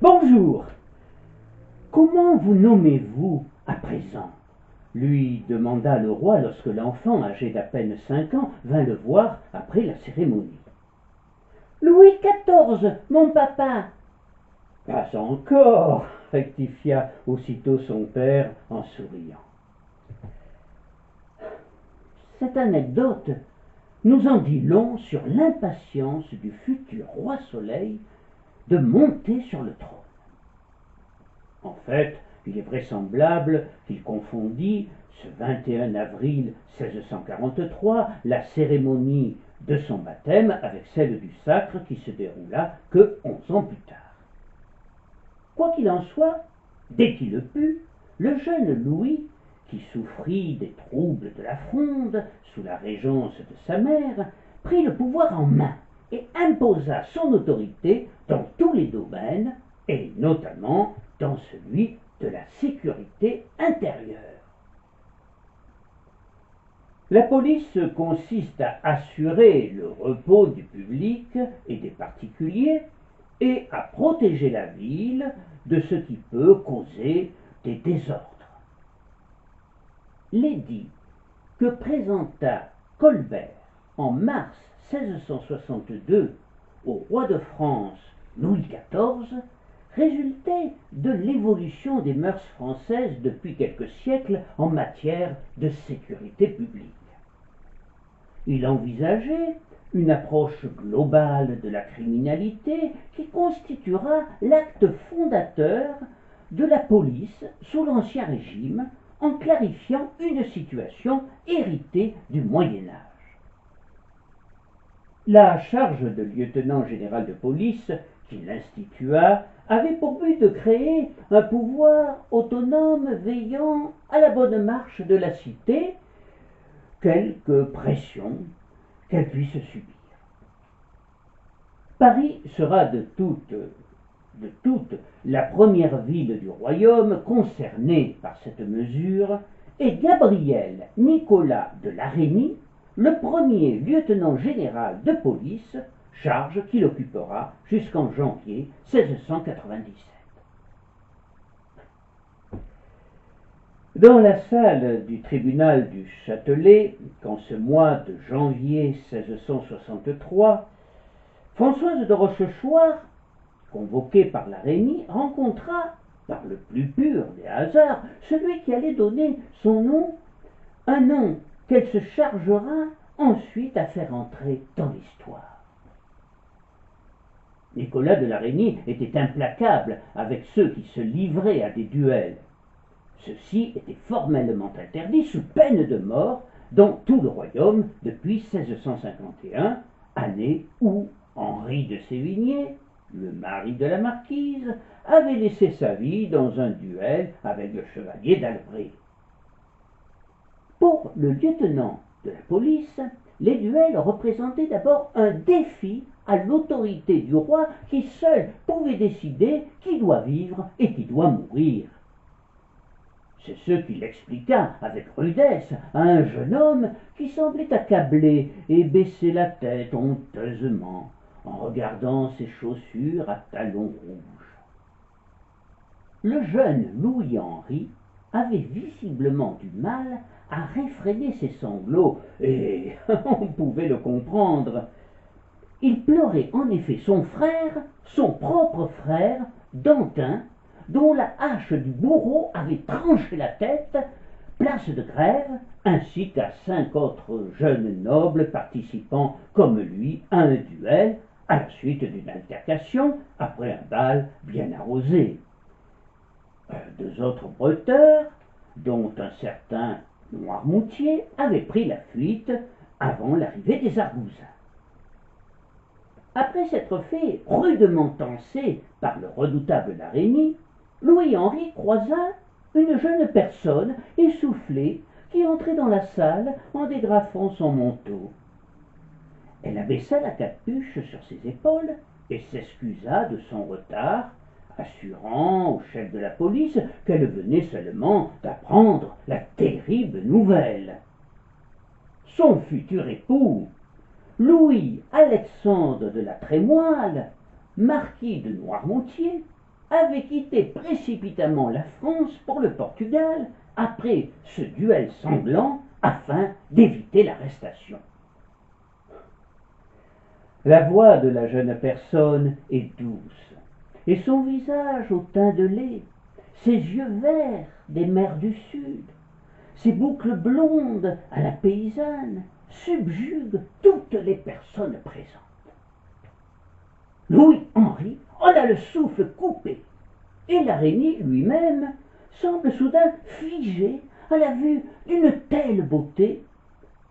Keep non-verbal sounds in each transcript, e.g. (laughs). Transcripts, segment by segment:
Bonjour. Comment vous nommez-vous à présent? lui demanda le roi lorsque l'enfant, âgé d'à peine cinq ans, vint le voir après la cérémonie. Louis XIV, mon papa. Pas encore, rectifia aussitôt son père en souriant. Cette anecdote nous en dit long sur l'impatience du futur roi Soleil de monter sur le trône. En fait, il est vraisemblable qu'il confondit, ce 21 avril 1643, la cérémonie de son baptême avec celle du sacre qui se déroula que onze ans plus tard. Quoi qu'il en soit, dès qu'il le put, le jeune Louis, qui souffrit des troubles de la fronde sous la régence de sa mère, prit le pouvoir en main et imposa son autorité dans tous les domaines, et notamment dans celui de la sécurité intérieure. La police consiste à assurer le repos du public et des particuliers et à protéger la ville de ce qui peut causer des désordres. L'édit que présenta Colbert en mars 1662 au roi de France Louis XIV résultait de l'évolution des mœurs françaises depuis quelques siècles en matière de sécurité publique. Il envisageait une approche globale de la criminalité qui constituera l'acte fondateur de la police sous l'Ancien Régime en clarifiant une situation héritée du Moyen Âge. La charge de lieutenant général de police qu'il institua avait pour but de créer un pouvoir autonome veillant à la bonne marche de la cité, quelque pression qu'elle puisse subir. Paris sera de toute, de toute la première ville du royaume concernée par cette mesure, et Gabriel Nicolas de Larénie, le premier lieutenant général de police, charge qu'il occupera jusqu'en janvier 1697. Dans la salle du tribunal du Châtelet, qu'en ce mois de janvier 1663, Françoise de Rochechouart, convoquée par la Rénie, rencontra, par le plus pur des hasards, celui qui allait donner son nom, un nom qu'elle se chargera ensuite à faire entrer dans l'histoire. Nicolas de Larénie était implacable avec ceux qui se livraient à des duels. Ceci était formellement interdit sous peine de mort dans tout le royaume depuis 1651, année où Henri de Sévigné, le mari de la marquise, avait laissé sa vie dans un duel avec le chevalier d'Albret. Pour le lieutenant de la police, les duels représentaient d'abord un défi à l'autorité du roi qui seul pouvait décider qui doit vivre et qui doit mourir. C'est ce qu'il expliqua avec rudesse à un jeune homme qui semblait accablé et baisser la tête honteusement en regardant ses chaussures à talons rouges. Le jeune Louis-Henri avait visiblement du mal à réfréner ses sanglots, et (laughs) on pouvait le comprendre. Il pleurait en effet son frère, son propre frère, Dantin, dont la hache du bourreau avait tranché la tête, place de grève, ainsi qu'à cinq autres jeunes nobles participant comme lui à un duel à la suite d'une altercation après un bal bien arrosé. Euh, deux autres breteurs, dont un certain Noirmoutier avait pris la fuite avant l'arrivée des Argousins. Après s'être fait rudement tenser par le redoutable Larénie, Louis-Henri croisa une jeune personne essoufflée qui entrait dans la salle en dégrafant son manteau. Elle abaissa la capuche sur ses épaules et s'excusa de son retard assurant au chef de la police qu'elle venait seulement d'apprendre la terrible nouvelle. Son futur époux, Louis Alexandre de la Trémoille, marquis de Noirmoutier, avait quitté précipitamment la France pour le Portugal après ce duel sanglant afin d'éviter l'arrestation. La voix de la jeune personne est douce, et son visage au teint de lait, ses yeux verts des mers du Sud, ses boucles blondes à la paysanne subjuguent toutes les personnes présentes. Louis-Henri en a le souffle coupé, et l'araignée lui-même semble soudain figé à la vue d'une telle beauté.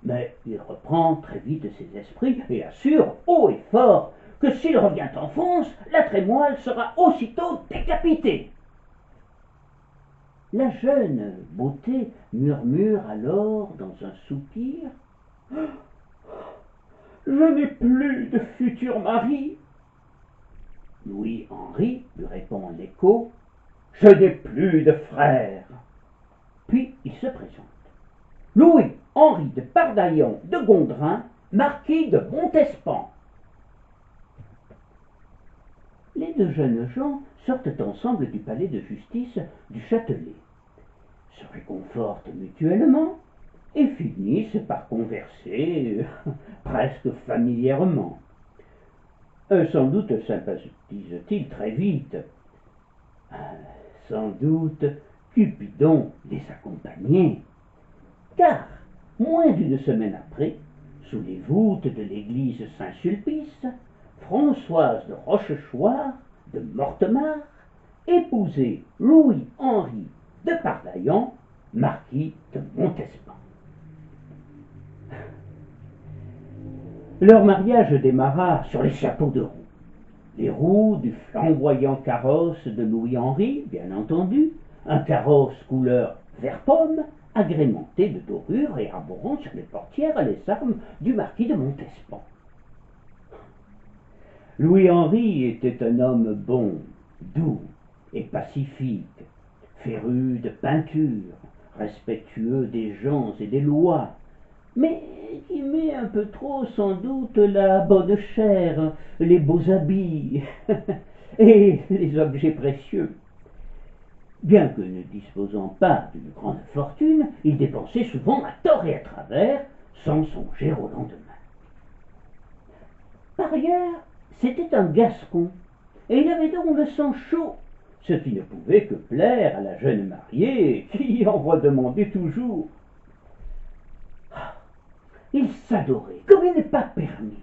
Mais il reprend très vite ses esprits et assure haut et fort que s'il revient en France, la trémoille sera aussitôt décapitée. La jeune beauté murmure alors dans un soupir Je n'ai plus de futur mari. Louis-Henri lui répond l'écho Je n'ai plus de frère. Puis il se présente. Louis-Henri de Pardaillon de Gondrin, marquis de Montespan. Les deux jeunes gens sortent ensemble du palais de justice du Châtelet, se réconfortent mutuellement et finissent par converser (laughs) presque familièrement. Euh, sans doute sympathisent-ils très vite. Euh, sans doute Cupidon les accompagnait. Car, moins d'une semaine après, sous les voûtes de l'église Saint-Sulpice, Françoise de Rochechouart de Mortemart épousait Louis-Henri de Pardaillan, marquis de Montespan. Leur mariage démarra sur les chapeaux de roue. Les roues du flamboyant carrosse de Louis-Henri, bien entendu, un carrosse couleur vert pomme, agrémenté de dorures et arborant sur les portières les armes du marquis de Montespan. Louis-Henri était un homme bon, doux et pacifique, féru de peinture, respectueux des gens et des lois, mais qui met un peu trop sans doute la bonne chair, les beaux habits (laughs) et les objets précieux. Bien que ne disposant pas d'une grande fortune, il dépensait souvent à tort et à travers, sans songer au lendemain. Par ailleurs, c'était un Gascon, et il avait donc le sang chaud, ce qui ne pouvait que plaire à la jeune mariée, qui (laughs) en redemandait toujours. Ah, ils s'adoraient, comme il n'est pas permis,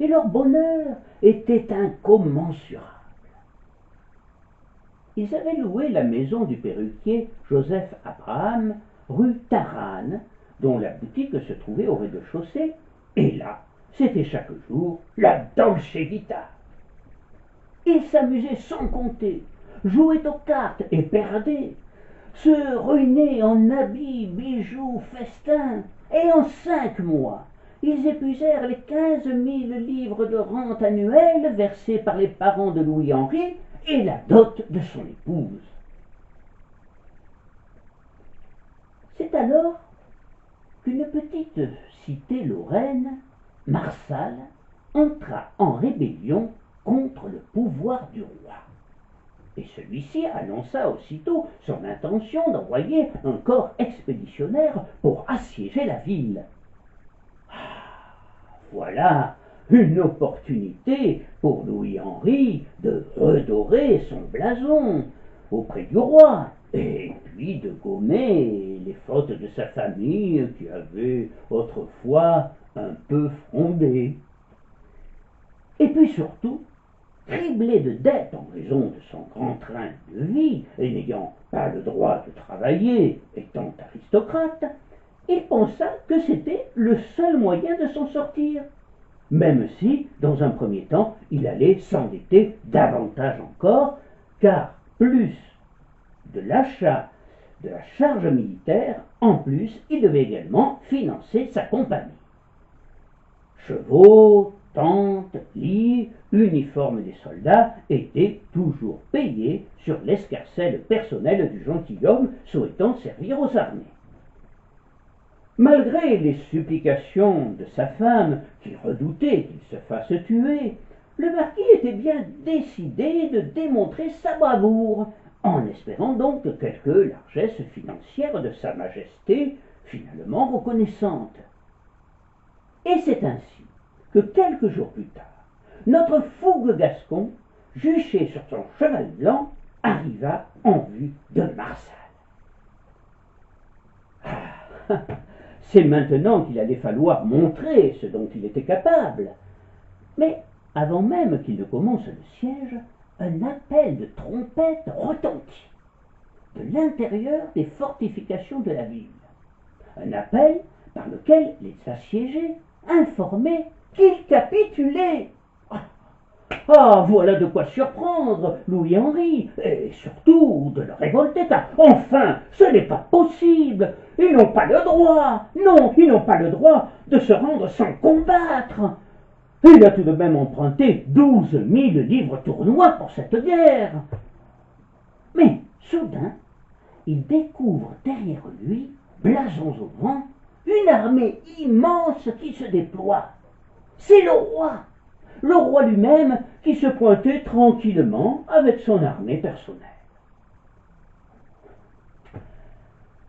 et leur bonheur était incommensurable. Ils avaient loué la maison du perruquier Joseph Abraham, rue Taranne, dont la boutique se trouvait au rez-de-chaussée, et là, c'était chaque jour la Dolce Vita. Ils s'amusaient sans compter, jouaient aux cartes et perdaient, se ruinaient en habits, bijoux, festins, et en cinq mois, ils épuisèrent les quinze mille livres de rente annuelle versées par les parents de Louis-Henri et la dot de son épouse. C'est alors qu'une petite cité lorraine Marsal entra en rébellion contre le pouvoir du roi. Et celui-ci annonça aussitôt son intention d'envoyer un corps expéditionnaire pour assiéger la ville. Ah, voilà une opportunité pour Louis-Henri de redorer son blason auprès du roi, et puis de gommer les fautes de sa famille qui avait autrefois un peu frondé. Et puis surtout, criblé de dettes en raison de son grand train de vie et n'ayant pas le droit de travailler, étant aristocrate, il pensa que c'était le seul moyen de s'en sortir, même si, dans un premier temps, il allait s'endetter davantage encore, car plus de l'achat de la charge militaire, en plus, il devait également financer sa compagnie. Chevaux, tentes, lits, uniformes des soldats étaient toujours payés sur l'escarcelle personnelle du gentilhomme souhaitant servir aux armées. Malgré les supplications de sa femme, qui redoutait qu'il se fasse tuer, le marquis était bien décidé de démontrer sa bravoure, en espérant donc quelque largesse financière de sa majesté, finalement reconnaissante. Et c'est ainsi que quelques jours plus tard, notre fougue gascon, juché sur son cheval blanc, arriva en vue de Marsal. Ah, (laughs) c'est maintenant qu'il allait falloir montrer ce dont il était capable. Mais avant même qu'il ne commence le siège, un appel de trompette retentit de l'intérieur des fortifications de la ville. Un appel par lequel les assiégés informaient qu'ils capitulaient. Ah, voilà de quoi surprendre Louis-Henri, et surtout de le révolter, enfin, ce n'est pas possible. Ils n'ont pas le droit, non, ils n'ont pas le droit de se rendre sans combattre. Il a tout de même emprunté douze mille livres tournois pour cette guerre. Mais, soudain, il découvre derrière lui, blasons au vent, une armée immense qui se déploie. C'est le roi, le roi lui-même qui se pointait tranquillement avec son armée personnelle.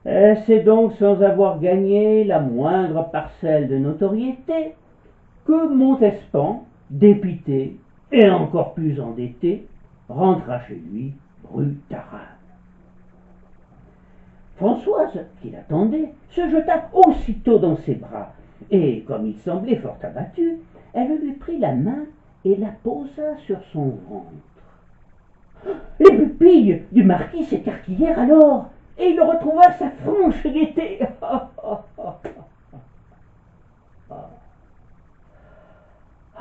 C'est donc sans avoir gagné la moindre parcelle de notoriété que Montespan, dépité et encore plus endetté, rentra chez lui brutarade. Françoise, qui l'attendait, se jeta aussitôt dans ses bras, et comme il semblait fort abattu, elle lui prit la main et la posa sur son ventre. Les pupilles du marquis s'écarquillèrent alors, et il retrouva sa franche gaieté. (laughs)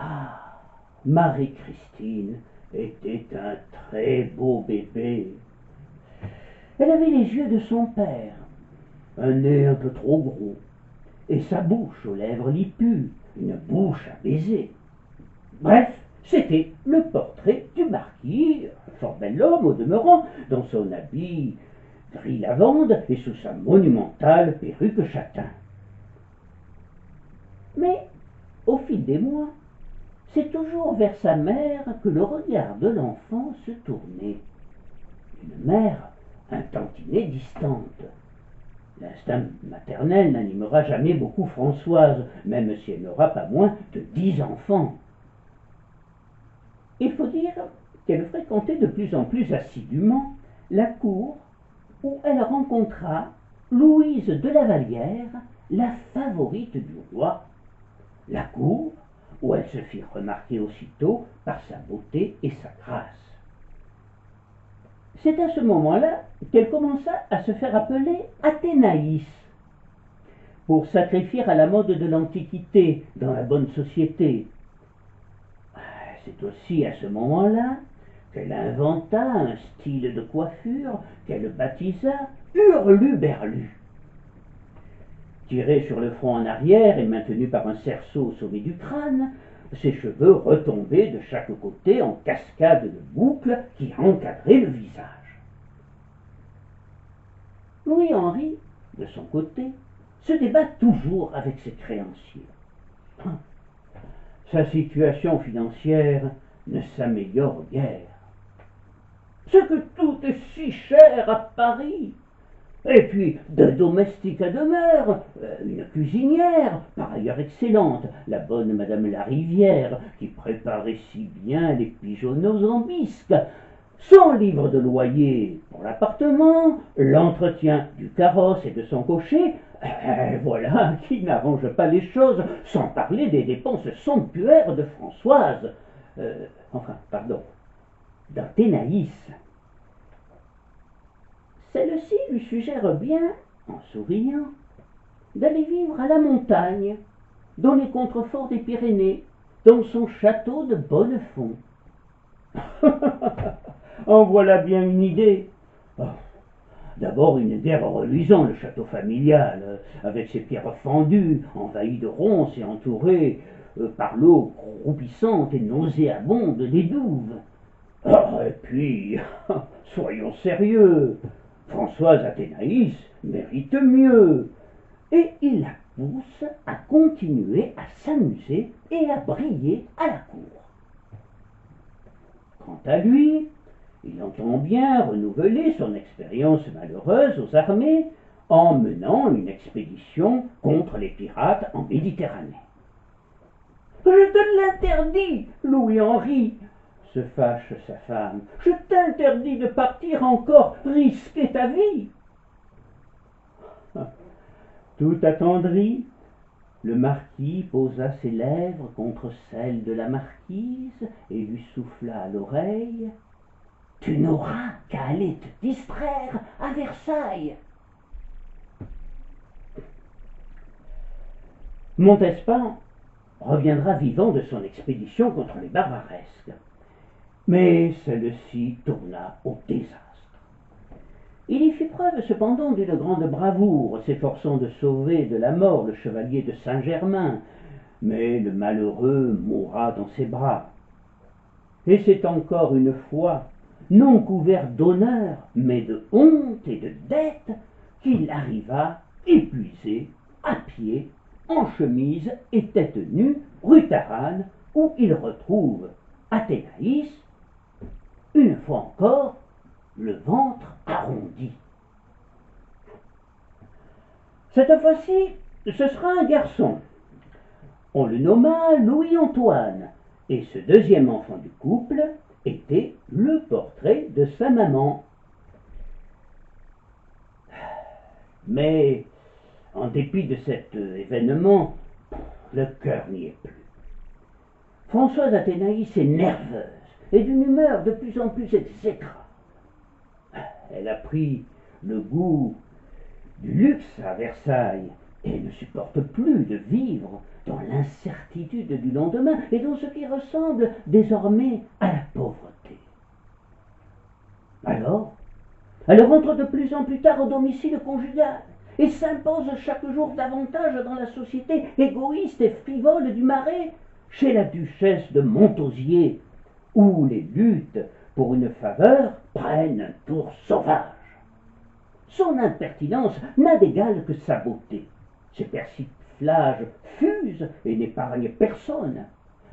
Ah, Marie-Christine était un très beau bébé. Elle avait les yeux de son père, un nez un peu trop gros, et sa bouche aux lèvres lipues, une bouche à baiser. Bref, c'était le portrait du marquis, un fort bel homme au demeurant, dans son habit gris lavande et sous sa monumentale perruque châtain. Mais, au fil des mois, c'est toujours vers sa mère que le regard de l'enfant se tournait. Une mère un tantinet distante. L'instinct maternel n'animera jamais beaucoup Françoise, même si elle n'aura pas moins de dix enfants. Il faut dire qu'elle fréquentait de plus en plus assidûment la cour où elle rencontra Louise de la Vallière, la favorite du roi. La cour où elle se fit remarquer aussitôt par sa beauté et sa grâce. C'est à ce moment-là qu'elle commença à se faire appeler Athénaïs, pour sacrifier à la mode de l'Antiquité dans la bonne société. C'est aussi à ce moment-là qu'elle inventa un style de coiffure qu'elle baptisa Hurluberlu. Tiré sur le front en arrière et maintenu par un cerceau au sommet du crâne, ses cheveux retombaient de chaque côté en cascade de boucles qui encadraient le visage. Louis-Henri, de son côté, se débat toujours avec ses créanciers. Sa situation financière ne s'améliore guère. C'est que tout est si cher à Paris. Et puis, de domestique à demeure, euh, une cuisinière, par ailleurs excellente, la bonne Madame Larivière, qui préparait si bien les pigeonneaux en bisque, son livre de loyer pour l'appartement, l'entretien du carrosse et de son cocher, euh, voilà (laughs) qui n'arrange pas les choses, sans parler des dépenses somptuaires de Françoise, euh, enfin, pardon, d'Athénaïs. Celle-ci lui suggère bien, en souriant, d'aller vivre à la montagne, dans les contreforts des Pyrénées, dans son château de Bonnefond. (laughs) en voilà bien une idée. D'abord une guerre reluisant, le château familial, euh, avec ses pierres fendues, envahies de ronces et entourées euh, par l'eau croupissante et nauséabonde des douves. Oh, et puis, (laughs) soyons sérieux, Françoise Athénaïs mérite mieux. Et il la pousse à continuer à s'amuser et à briller à la cour. Quant à lui, il entend bien renouveler son expérience malheureuse aux armées en menant une expédition contre les pirates en Méditerranée. Je te l'interdis, Louis-Henri, se fâche sa femme. Je t'interdis de partir encore risquer ta vie. Tout attendri, le marquis posa ses lèvres contre celles de la marquise et lui souffla à l'oreille. Tu n'auras qu'à aller te distraire à Versailles. Montespan reviendra vivant de son expédition contre les barbaresques. Mais celle-ci tourna au désastre. Il y fit preuve cependant d'une grande bravoure, s'efforçant de sauver de la mort le chevalier de Saint-Germain, mais le malheureux mourra dans ses bras. Et c'est encore une fois, non couvert d'honneur, mais de honte et de dette, qu'il arriva, épuisé, à pied, en chemise et tête nue, rue Taranne, où il retrouve Athénaïs, une fois encore, le ventre arrondi. Cette fois-ci, ce sera un garçon. On le nomma Louis-Antoine, et ce deuxième enfant du couple était le portrait de sa maman. Mais, en dépit de cet événement, le cœur n'y est plus. Françoise Athénaïs est nerveuse et d'une humeur de plus en plus exécrable. Elle a pris le goût du luxe à Versailles et ne supporte plus de vivre dans l'incertitude du lendemain et dans ce qui ressemble désormais à la pauvreté. Alors, elle rentre de plus en plus tard au domicile conjugal et s'impose chaque jour davantage dans la société égoïste et frivole du Marais, chez la duchesse de Montausier, où les luttes pour une faveur prennent un tour sauvage. Son impertinence n'a d'égal que sa beauté. Ses persiflages fusent et n'épargnent personne,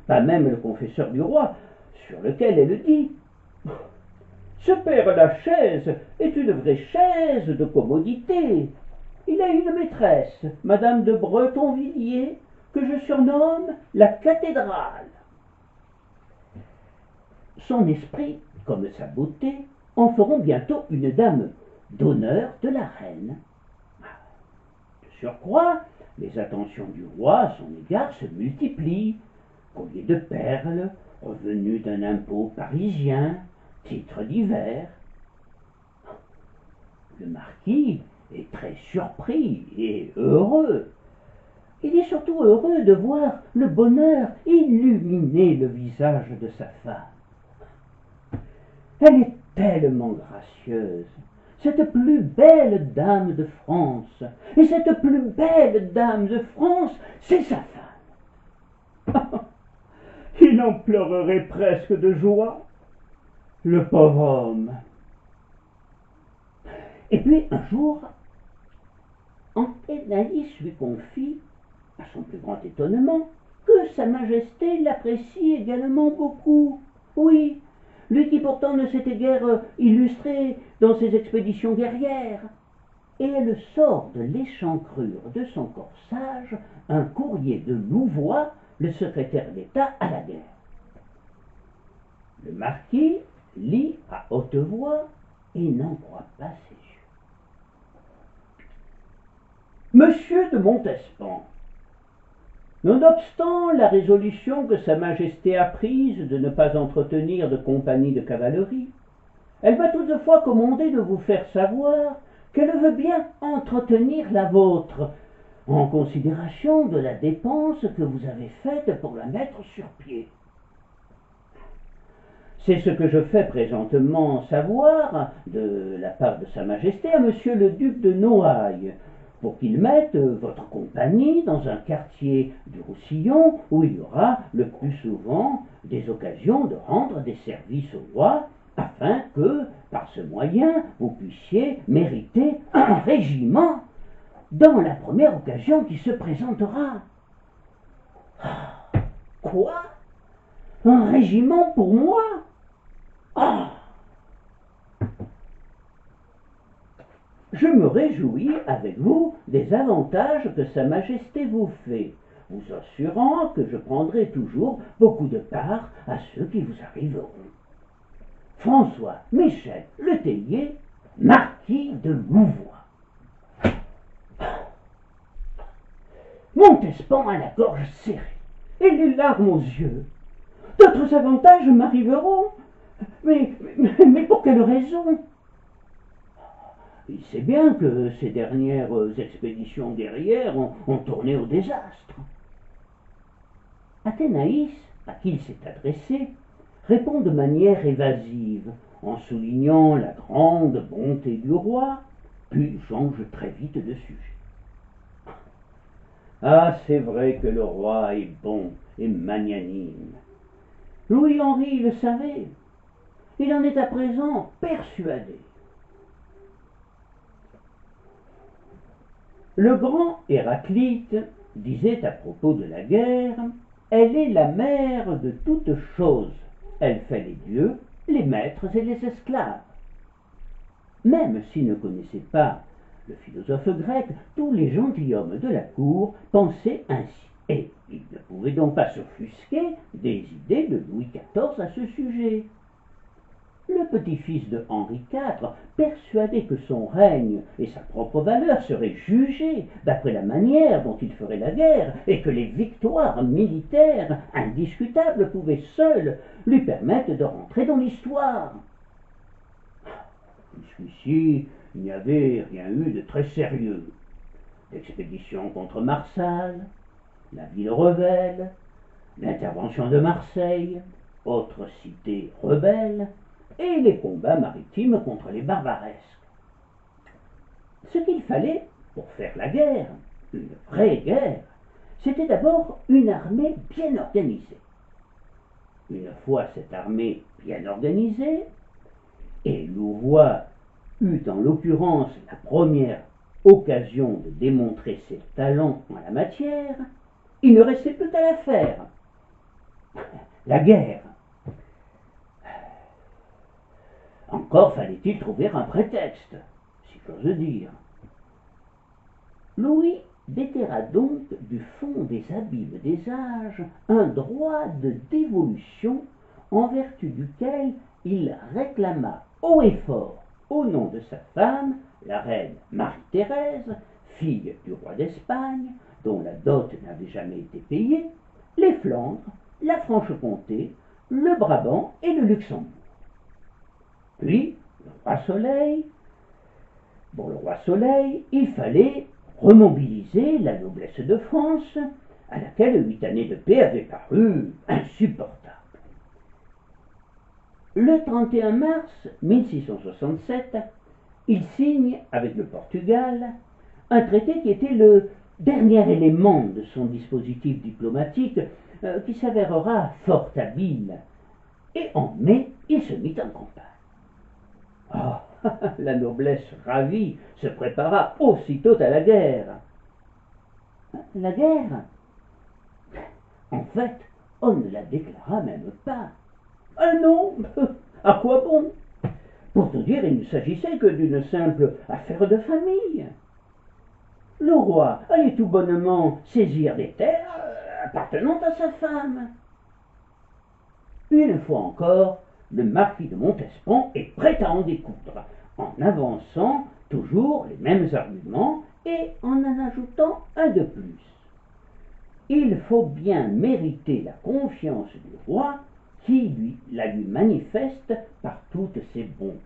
pas même le confesseur du roi, sur lequel elle dit Ce père Lachaise est une vraie chaise de commodité. Il a une maîtresse, Madame de Bretonvilliers, que je surnomme la cathédrale. Son esprit, comme sa beauté, en feront bientôt une dame d'honneur de la reine. De surcroît, les attentions du roi à son égard se multiplient. Collier de perles, revenus d'un impôt parisien, titres divers. Le marquis est très surpris et heureux. Il est surtout heureux de voir le bonheur illuminer le visage de sa femme. Elle est tellement gracieuse, cette plus belle dame de France. Et cette plus belle dame de France, c'est sa femme. (laughs) Il en pleurerait presque de joie, le pauvre homme. Et puis un jour, Anténaïs lui confie, à son plus grand étonnement, que Sa Majesté l'apprécie également beaucoup. Oui, lui qui pourtant ne s'était guère euh, illustré dans ses expéditions guerrières. Et elle sort de l'échancrure de son corsage un courrier de Louvois, le secrétaire d'État à la guerre. Le marquis lit à haute voix et n'en croit pas ses yeux. Monsieur de Montespan, Nonobstant la résolution que Sa Majesté a prise de ne pas entretenir de compagnie de cavalerie, elle va toutefois commander de vous faire savoir qu'elle veut bien entretenir la vôtre, en considération de la dépense que vous avez faite pour la mettre sur pied. C'est ce que je fais présentement savoir de la part de Sa Majesté à Monsieur le duc de Noailles, pour qu'il mette votre compagnie dans un quartier du Roussillon où il y aura le plus souvent des occasions de rendre des services au roi, afin que, par ce moyen, vous puissiez mériter un régiment dans la première occasion qui se présentera. Ah, quoi? Un régiment pour moi? Ah Je me réjouis avec vous des avantages que Sa Majesté vous fait, vous assurant que je prendrai toujours beaucoup de part à ceux qui vous arriveront. François Michel Le Tellier, marquis de Louvois. Montespan à la gorge serrée et les larmes aux yeux. D'autres avantages m'arriveront. Mais, mais pour quelle raison? Il sait bien que ces dernières expéditions guerrières ont, ont tourné au désastre. Athénaïs, à qui il s'est adressé, répond de manière évasive, en soulignant la grande bonté du roi, puis change très vite de sujet. Ah, c'est vrai que le roi est bon et magnanime. Louis-Henri le savait. Il en est à présent persuadé. Le grand Héraclite disait à propos de la guerre Elle est la mère de toutes choses. Elle fait les dieux, les maîtres et les esclaves. Même s'il ne connaissait pas le philosophe grec, tous les gentilshommes de la cour pensaient ainsi, et il ne pouvait donc pas s'offusquer des idées de Louis XIV à ce sujet. Le petit-fils de Henri IV, persuadé que son règne et sa propre valeur seraient jugés d'après la manière dont il ferait la guerre, et que les victoires militaires indiscutables pouvaient seules lui permettre de rentrer dans l'histoire. Jusqu'ici, il n'y avait rien eu de très sérieux. L'expédition contre Marsal, la ville rebelle, l'intervention de Marseille, autre cité rebelle, et les combats maritimes contre les barbaresques. Ce qu'il fallait pour faire la guerre, une vraie guerre, c'était d'abord une armée bien organisée. Une fois cette armée bien organisée, et Louvois eut en l'occurrence la première occasion de démontrer ses talents en la matière, il ne restait plus qu'à la faire. La guerre. Encore fallait-il trouver un prétexte, si j'ose dire. Louis déterra donc du fond des abîmes des âges un droit de dévolution en vertu duquel il réclama haut et fort, au nom de sa femme, la reine Marie-Thérèse, fille du roi d'Espagne, dont la dot n'avait jamais été payée, les Flandres, la Franche-Comté, le Brabant et le Luxembourg. Puis, le roi Soleil, pour le roi Soleil, il fallait remobiliser la noblesse de France, à laquelle huit années de paix avaient paru insupportables. Le 31 mars 1667, il signe avec le Portugal un traité qui était le dernier élément de son dispositif diplomatique euh, qui s'avérera fort habile. Et en mai, il se mit en campagne. Ah, (laughs) la noblesse ravie se prépara aussitôt à la guerre. La guerre? En fait, on ne la déclara même pas. Ah non (laughs) À quoi bon? Pour tout dire, il ne s'agissait que d'une simple affaire de famille. Le roi allait tout bonnement saisir des terres appartenant à sa femme. Une fois encore, le marquis de Montespan est prêt à en découdre, en avançant toujours les mêmes arguments et en en ajoutant un de plus. Il faut bien mériter la confiance du roi qui lui la lui manifeste par toutes ses bontés.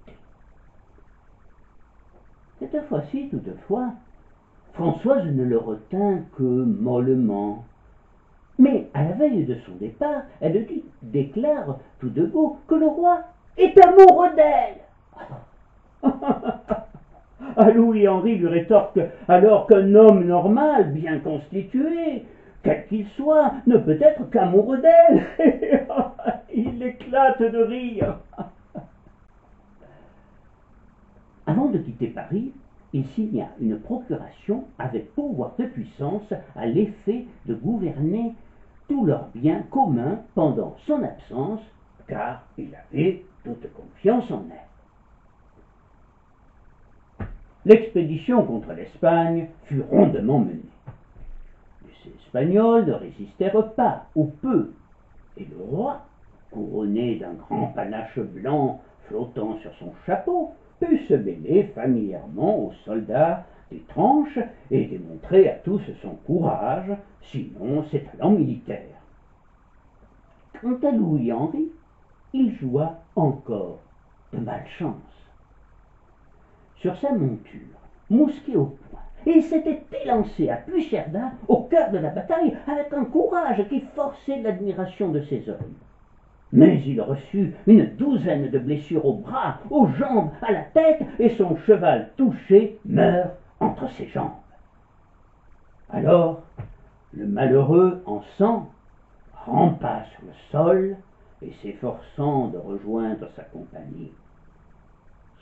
Cette fois-ci, toutefois, Françoise ne le retint que mollement. Mais à la veille de son départ, elle déclare tout de go que le roi est amoureux d'elle. ah, (laughs) Louis-Henri lui rétorque alors qu'un homme normal, bien constitué, quel qu'il soit, ne peut être qu'amoureux d'elle. (laughs) Il éclate de rire. Avant de quitter Paris, il signa une procuration avec pouvoir de puissance à l'effet de gouverner tous leurs biens communs pendant son absence, car il avait toute confiance en elle. L'expédition contre l'Espagne fut rondement menée. Les Espagnols ne résistèrent pas, ou peu, et le roi, couronné d'un grand panache blanc flottant sur son chapeau, put se mêler familièrement aux soldats tranches et démontrer à tous son courage, sinon ses talents militaires. Quant à Louis-Henri, il joua encore de malchance. Sur sa monture, mousquet au poing, il s'était élancé à Puicherda, au cœur de la bataille, avec un courage qui forçait l'admiration de ses hommes. Mais il reçut une douzaine de blessures aux bras, aux jambes, à la tête, et son cheval touché meurt entre ses jambes. Alors, le malheureux en sang rampa sur le sol et s'efforçant de rejoindre sa compagnie.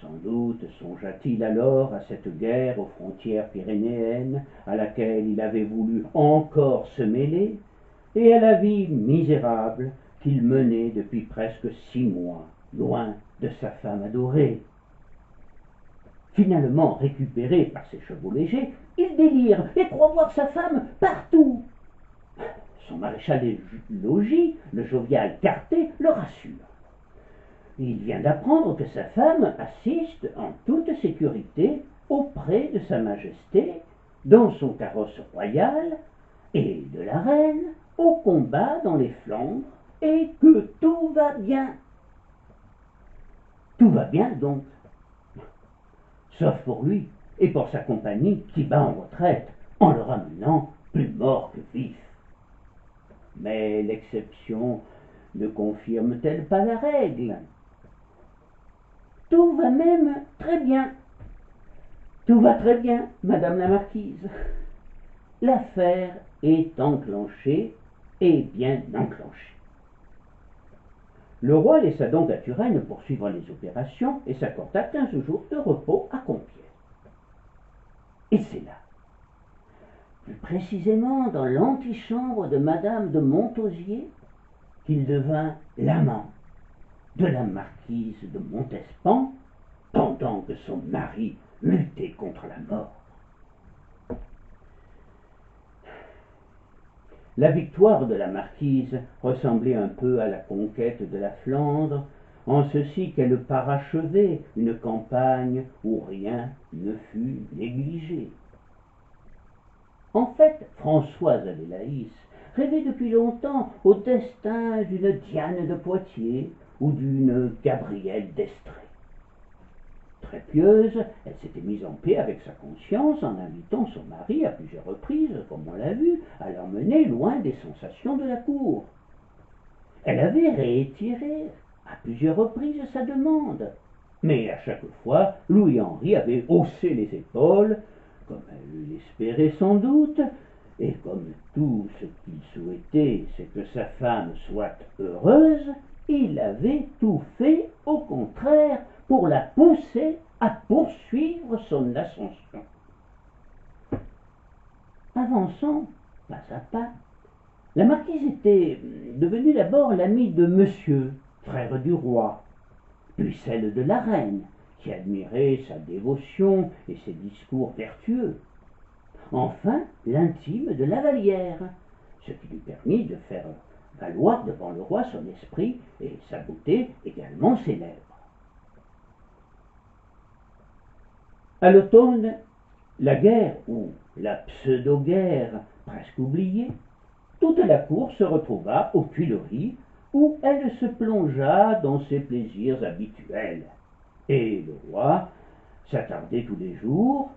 Sans doute songea-t-il alors à cette guerre aux frontières pyrénéennes à laquelle il avait voulu encore se mêler, et à la vie misérable qu'il menait depuis presque six mois, loin de sa femme adorée. Finalement récupéré par ses chevaux légers, il délire et croit voir sa femme partout. Son maréchal des logis, le jovial Carté, le rassure. Il vient d'apprendre que sa femme assiste en toute sécurité auprès de Sa Majesté, dans son carrosse royal, et de la reine, au combat dans les Flandres, et que tout va bien. Tout va bien donc. Sauf pour lui et pour sa compagnie qui bat en retraite en le ramenant plus mort que vif. Mais l'exception ne confirme-t-elle pas la règle? Tout va même très bien. Tout va très bien, Madame la Marquise. L'affaire est enclenchée et bien enclenchée. Le roi laissa donc à Turenne poursuivre les opérations et s'accorda quinze jours de repos à Compiègne. Et c'est là, plus précisément dans l'antichambre de Madame de Montausier, qu'il devint l'amant de la marquise de Montespan, pendant que son mari luttait contre la mort. La victoire de la marquise ressemblait un peu à la conquête de la Flandre, en ceci qu'elle parachevait une campagne où rien ne fut négligé. En fait, Françoise Adélaïs rêvait depuis longtemps au destin d'une Diane de Poitiers ou d'une Gabrielle d'Estrée. Très pieuse, elle s'était mise en paix avec sa conscience en invitant son mari à plusieurs reprises, comme on l'a vu, à l'emmener loin des sensations de la cour. Elle avait réitéré à plusieurs reprises sa demande, mais à chaque fois, Louis-Henri avait haussé les épaules, comme elle l'espérait sans doute, et comme tout ce qu'il souhaitait, c'est que sa femme soit heureuse, il avait tout fait au contraire pour la pousser à poursuivre son ascension. Avançant pas à pas, la marquise était devenue d'abord l'amie de monsieur, frère du roi, puis celle de la reine, qui admirait sa dévotion et ses discours vertueux. Enfin, l'intime de la Vallière, ce qui lui permit de faire valoir devant le roi son esprit et sa beauté également célèbre. À l'automne, la guerre, ou la pseudo-guerre presque oubliée, toute la cour se retrouva aux Tuileries, où elle se plongea dans ses plaisirs habituels. Et le roi s'attardait tous les jours,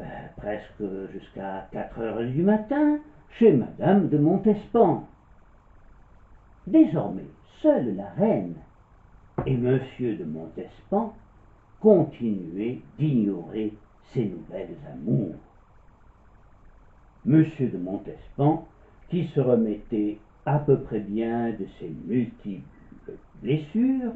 euh, presque jusqu'à quatre heures du matin, chez madame de Montespan, Désormais, seule la reine et monsieur de Montespan continuaient d'ignorer ces nouvelles amours. Monsieur de Montespan, qui se remettait à peu près bien de ses multiples blessures,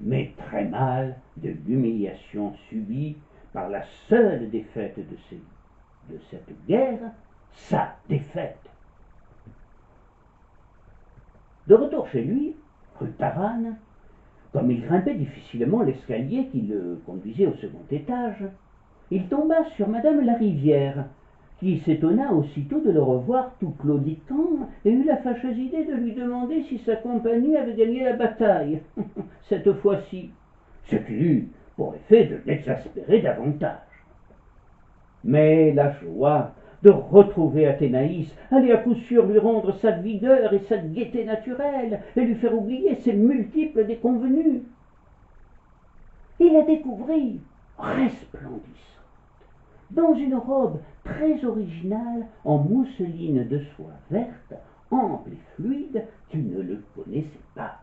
mais très mal de l'humiliation subie par la seule défaite de, cette guerre, sa défaite. De retour chez lui, rue comme il grimpait difficilement l'escalier qui le conduisait au second étage, il tomba sur madame Larivière, qui s'étonna aussitôt de le revoir tout claudiquant et eut la fâcheuse idée de lui demander si sa compagnie avait gagné la bataille, (laughs) cette fois-ci, ce qui eut pour effet de l'exaspérer davantage. Mais la joie de retrouver Athénaïs allait à coup sûr lui rendre sa vigueur et sa gaieté naturelle, et lui faire oublier ses multiples déconvenues. Il la découvrit resplendissante, dans une robe très originale en mousseline de soie verte, ample et fluide, tu ne le connaissais pas.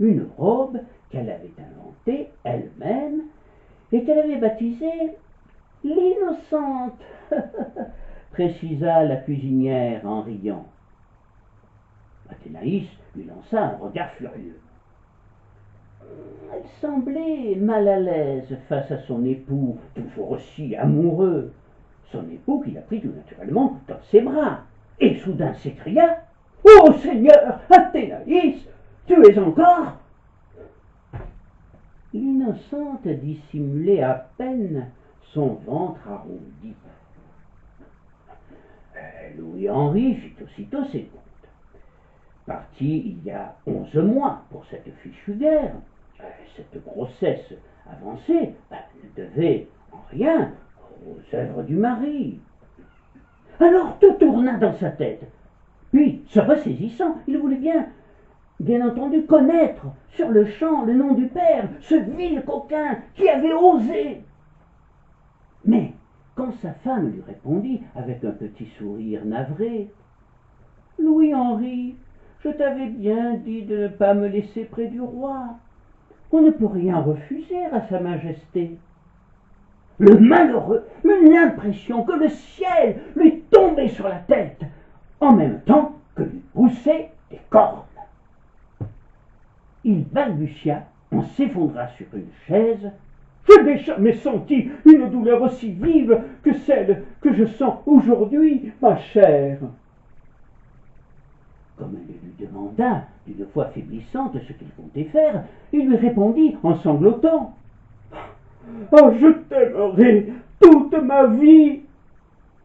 Une robe qu'elle avait inventée elle-même et qu'elle avait baptisée l'innocente, (laughs) précisa la cuisinière en riant. Athénaïs lui lança un regard furieux. Elle semblait mal à l'aise face à son époux, toujours aussi amoureux. Son époux qui la prit tout naturellement dans ses bras, et soudain s'écria Ô Seigneur, Athénaïs, tu es encore L'innocente dissimulait à peine son ventre arrondi. Louis-Henri fit aussitôt ses comptes. Parti il y a onze mois pour cette fichue guerre, cette grossesse avancée ben, ne devait en rien aux œuvres du mari. Alors tout tourna dans sa tête. Puis, se ressaisissant, il voulait bien, bien entendu, connaître sur le champ le nom du père, ce vil coquin qui avait osé. Mais quand sa femme lui répondit avec un petit sourire navré, Louis-Henri, je t'avais bien dit de ne pas me laisser près du roi. On ne peut rien refuser à sa majesté. Le malheureux eut l'impression que le ciel lui tombait sur la tête, en même temps que lui poussait des cornes. Il balbutia, on s'effondra sur une chaise. Je n'ai jamais senti une douleur aussi vive que celle que je sens aujourd'hui, ma chère. Comme elle lui demanda d'une voix faiblissante ce qu'il comptait faire, il lui répondit en sanglotant Oh, je t'aimerai toute ma vie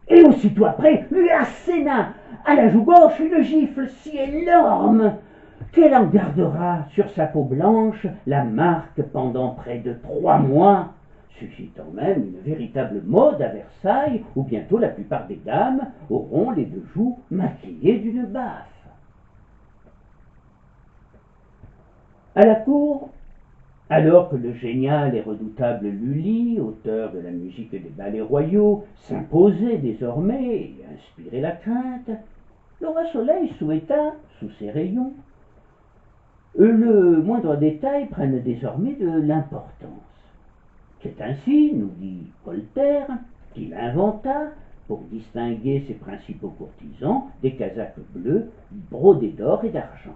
Et aussitôt après, lui asséna à la joue gauche une gifle si énorme qu'elle en gardera sur sa peau blanche la marque pendant près de trois mois, suscitant même une véritable mode à Versailles, où bientôt la plupart des dames auront les deux joues maquillées d'une baffe. À la cour, alors que le génial et redoutable Lully, auteur de la musique des ballets royaux, s'imposait désormais et inspirait la crainte, le roi Soleil souhaita, sous ses rayons, le moindre détail prenne désormais de l'importance. C'est ainsi, nous dit Voltaire, qu'il inventa, pour distinguer ses principaux courtisans, des casaques bleus brodés d'or et d'argent.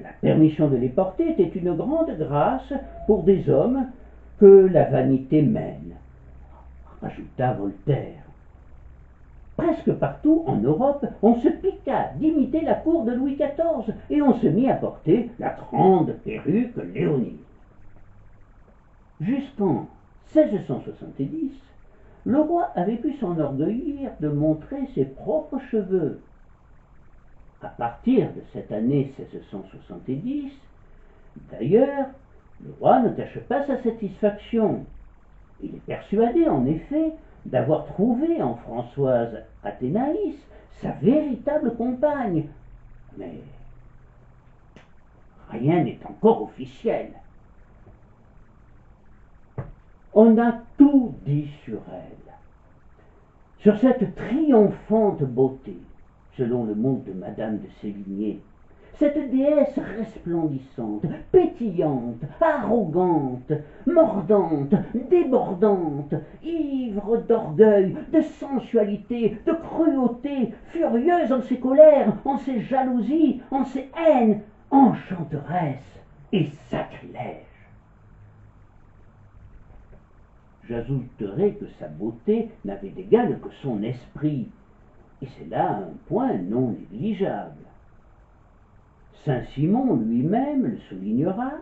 La permission de les porter était une grande grâce pour des hommes que la vanité mène, ajouta Voltaire. Presque partout en Europe, on se piqua d'imiter la cour de Louis XIV et on se mit à porter la grande perruque léonine. Jusqu'en 1670, le roi avait pu s'enorgueillir de montrer ses propres cheveux. À partir de cette année 1670, d'ailleurs, le roi ne cache pas sa satisfaction. Il est persuadé, en effet, d'avoir trouvé en Françoise Athénaïs sa véritable compagne. Mais rien n'est encore officiel. On a tout dit sur elle, sur cette triomphante beauté, selon le mot de Madame de Sévigné, cette déesse resplendissante, pétillante, arrogante, mordante, débordante, ivre d'orgueil, de sensualité, de cruauté, furieuse en ses colères, en ses jalousies, en ses haines, enchanteresse et sacrilège. J'ajouterai que sa beauté n'avait d'égal que son esprit, et c'est là un point non négligeable. Saint Simon lui-même le soulignera,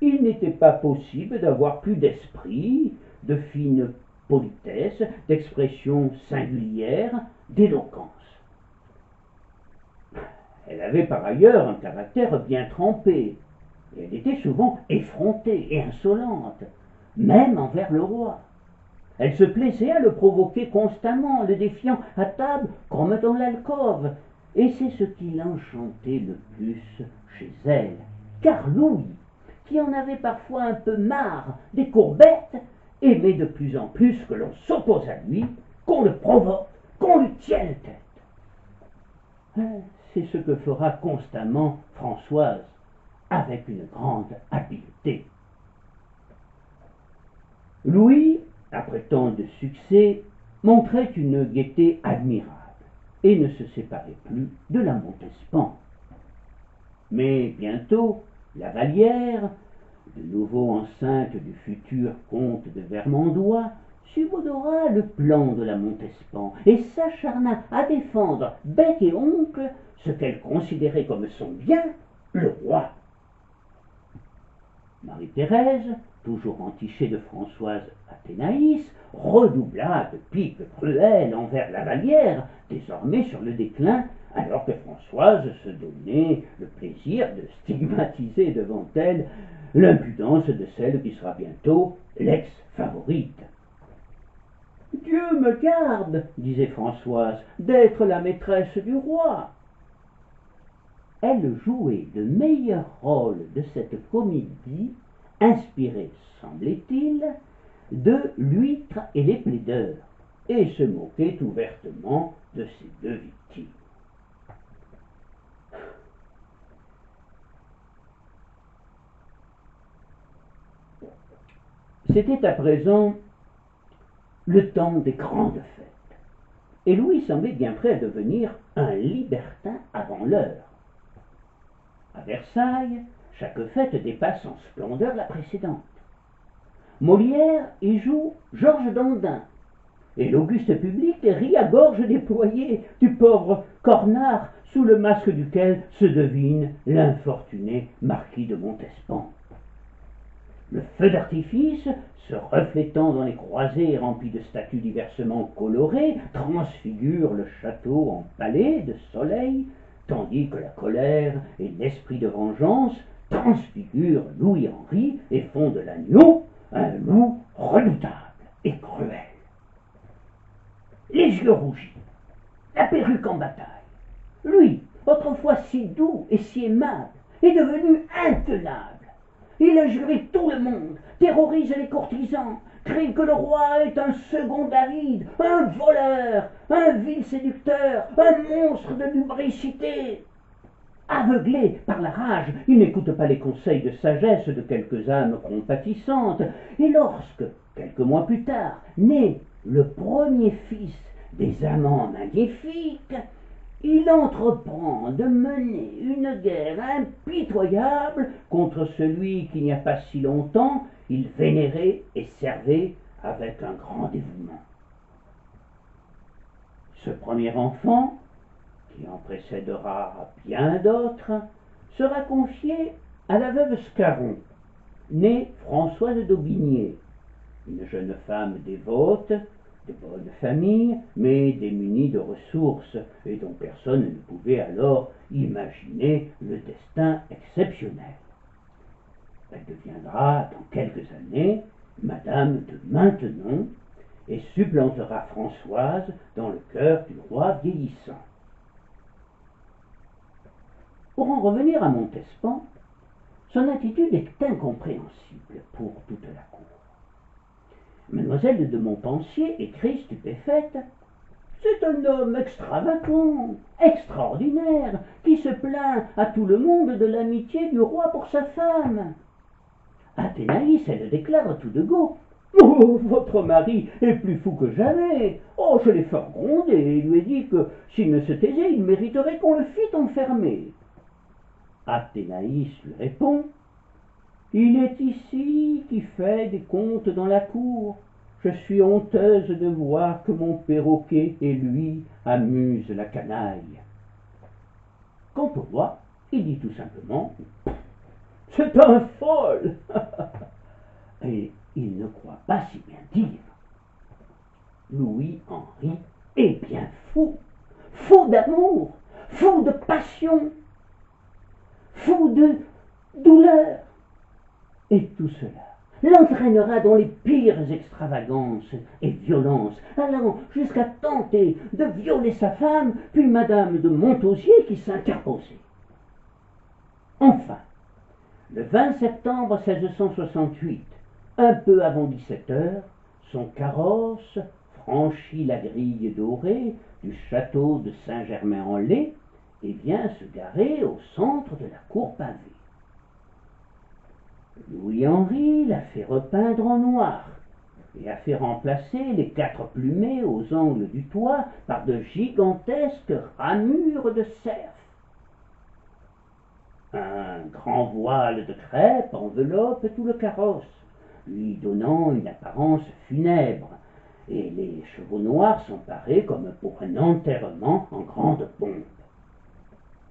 il n'était pas possible d'avoir plus d'esprit, de fine politesse, d'expression singulière, d'éloquence. Elle avait par ailleurs un caractère bien trempé, et elle était souvent effrontée et insolente, même envers le roi. Elle se plaisait à le provoquer constamment, le défiant à table comme dans l'alcôve, et c'est ce qui l'enchantait le plus chez elle, car Louis, qui en avait parfois un peu marre des courbettes, aimait de plus en plus que l'on s'oppose à lui, qu'on le provoque, qu'on lui tienne tête. Hein, c'est ce que fera constamment Françoise, avec une grande habileté. Louis, après tant de succès, montrait une gaieté admirable et ne se séparait plus de la Montespan. Mais bientôt, la Vallière, de nouveau enceinte du futur comte de Vermandois, subodora le plan de la Montespan et s'acharna à défendre bec et oncle ce qu'elle considérait comme son bien, le roi. Marie-Thérèse, toujours entichée de Françoise Athénaïs, redoubla de piques cruelles envers la Vallière, désormais sur le déclin, alors que Françoise se donnait le plaisir de stigmatiser devant elle l'impudence de celle qui sera bientôt l'ex-favorite. Dieu me garde, disait Françoise, d'être la maîtresse du roi. Elle jouait le meilleur rôle de cette comédie, inspirée, semblait-il, de l'huître et les plaideurs, et se moquait ouvertement de ses deux victimes. C'était à présent le temps des grandes fêtes, et Louis semblait bien prêt à devenir un libertin avant l'heure. À Versailles, chaque fête dépasse en splendeur la précédente. Molière y joue Georges Dandin, et l'auguste public rit à gorge déployée du pauvre Cornard sous le masque duquel se devine l'infortuné marquis de Montespan. Le feu d'artifice, se reflétant dans les croisées remplies de statues diversement colorées, transfigure le château en palais de soleil, tandis que la colère et l'esprit de vengeance transfigurent Louis-Henri et font de l'agneau un loup redoutable et cruel. Les yeux rougis, la perruque en bataille, lui, autrefois si doux et si aimable, est devenu intenable. Il a juré tout le monde, terrorise les courtisans, crie que le roi est un second David, un voleur, un vil séducteur, un monstre de lubricité. Aveuglé par la rage, il n'écoute pas les conseils de sagesse de quelques âmes compatissantes, et lorsque, quelques mois plus tard, naît le premier fils des amants magnifiques, il entreprend de mener une guerre impitoyable contre celui qui n'y a pas si longtemps il vénérait et servait avec un grand dévouement. Ce premier enfant, qui en précédera bien d'autres, sera confié à la veuve Scarron, née Françoise d'Aubigné, une jeune femme dévote, de bonne famille, mais démunie de ressources, et dont personne ne pouvait alors imaginer le destin exceptionnel. Elle deviendra dans quelques années Madame de Maintenon et supplantera Françoise dans le cœur du roi vieillissant. Pour en revenir à Montespan, son attitude est incompréhensible pour toute la cour. Mademoiselle de Montpensier écrit stupéfaite C'est un homme extravagant, extraordinaire, qui se plaint à tout le monde de l'amitié du roi pour sa femme. Athénaïs, elle déclare tout de go. Oh, votre mari est plus fou que jamais. Oh, je l'ai fait gronder et lui ai dit que s'il ne se taisait, il mériterait qu'on le fît enfermer. Athénaïs lui répond Il est ici qui fait des contes dans la cour. Je suis honteuse de voir que mon perroquet et lui amusent la canaille. Quant au roi, il dit tout simplement C'est un folle (laughs) Et il ne croit pas si bien dire. Louis-Henri est bien fou, fou d'amour, fou de passion, fou de douleur. Et tout cela l'entraînera dans les pires extravagances et violences, allant jusqu'à tenter de violer sa femme, puis Madame de Montausier qui s'interposait. Enfin, le 20 septembre 1668, un peu avant 17 heures, son carrosse franchit la grille dorée du château de Saint-Germain-en-Laye et vient se garer au centre de la cour pavée. Louis-Henri l'a fait repeindre en noir et a fait remplacer les quatre plumées aux angles du toit par de gigantesques ramures de cerf. Un grand voile de crêpe enveloppe tout le carrosse, lui donnant une apparence funèbre, et les chevaux noirs sont parés comme pour un enterrement en grande pompe.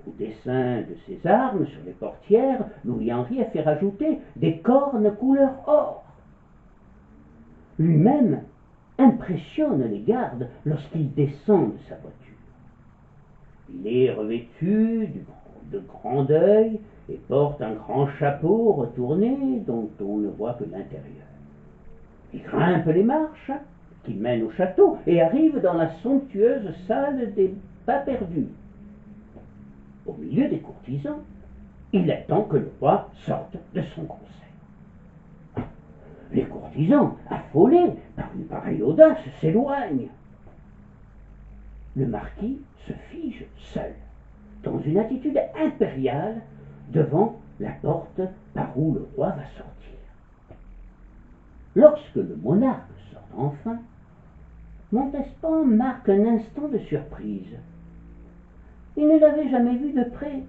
Au dessin de ses armes sur les portières, Louis-Henri a fait rajouter des cornes couleur or. Lui-même impressionne les gardes lorsqu'il descend de sa voiture. Il est revêtu de grand deuil et porte un grand chapeau retourné dont on ne voit que l'intérieur. Il grimpe les marches qui mènent au château et arrive dans la somptueuse salle des pas perdus au milieu des courtisans, il attend que le roi sorte de son conseil. Les courtisans, affolés par une pareille audace, s'éloignent. Le marquis se fige seul, dans une attitude impériale, devant la porte par où le roi va sortir. Lorsque le monarque sort enfin, Montespan marque un instant de surprise. Il ne l'avait jamais vu de près.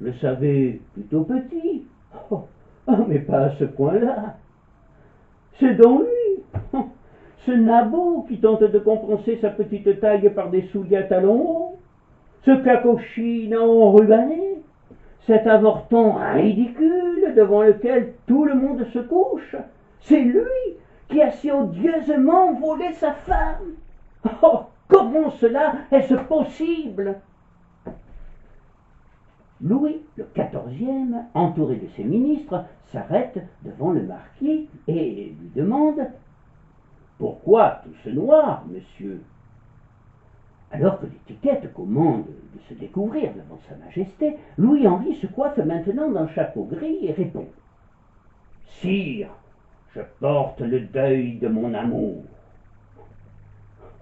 Le savait plutôt petit. Oh, oh, mais pas à ce point-là. C'est donc lui, ce nabot qui tente de compenser sa petite taille par des souliers à talons hauts, ce cacochine enrubané, cet avorton ridicule devant lequel tout le monde se couche. C'est lui qui a si odieusement volé sa femme. Oh, comment cela est-ce possible? Louis le quatorzième, entouré de ses ministres, s'arrête devant le marquis et lui demande Pourquoi tout ce noir, monsieur? Alors que l'étiquette commande de se découvrir devant Sa Majesté, Louis-Henri se coiffe maintenant d'un chapeau gris et répond Sire, je porte le deuil de mon amour.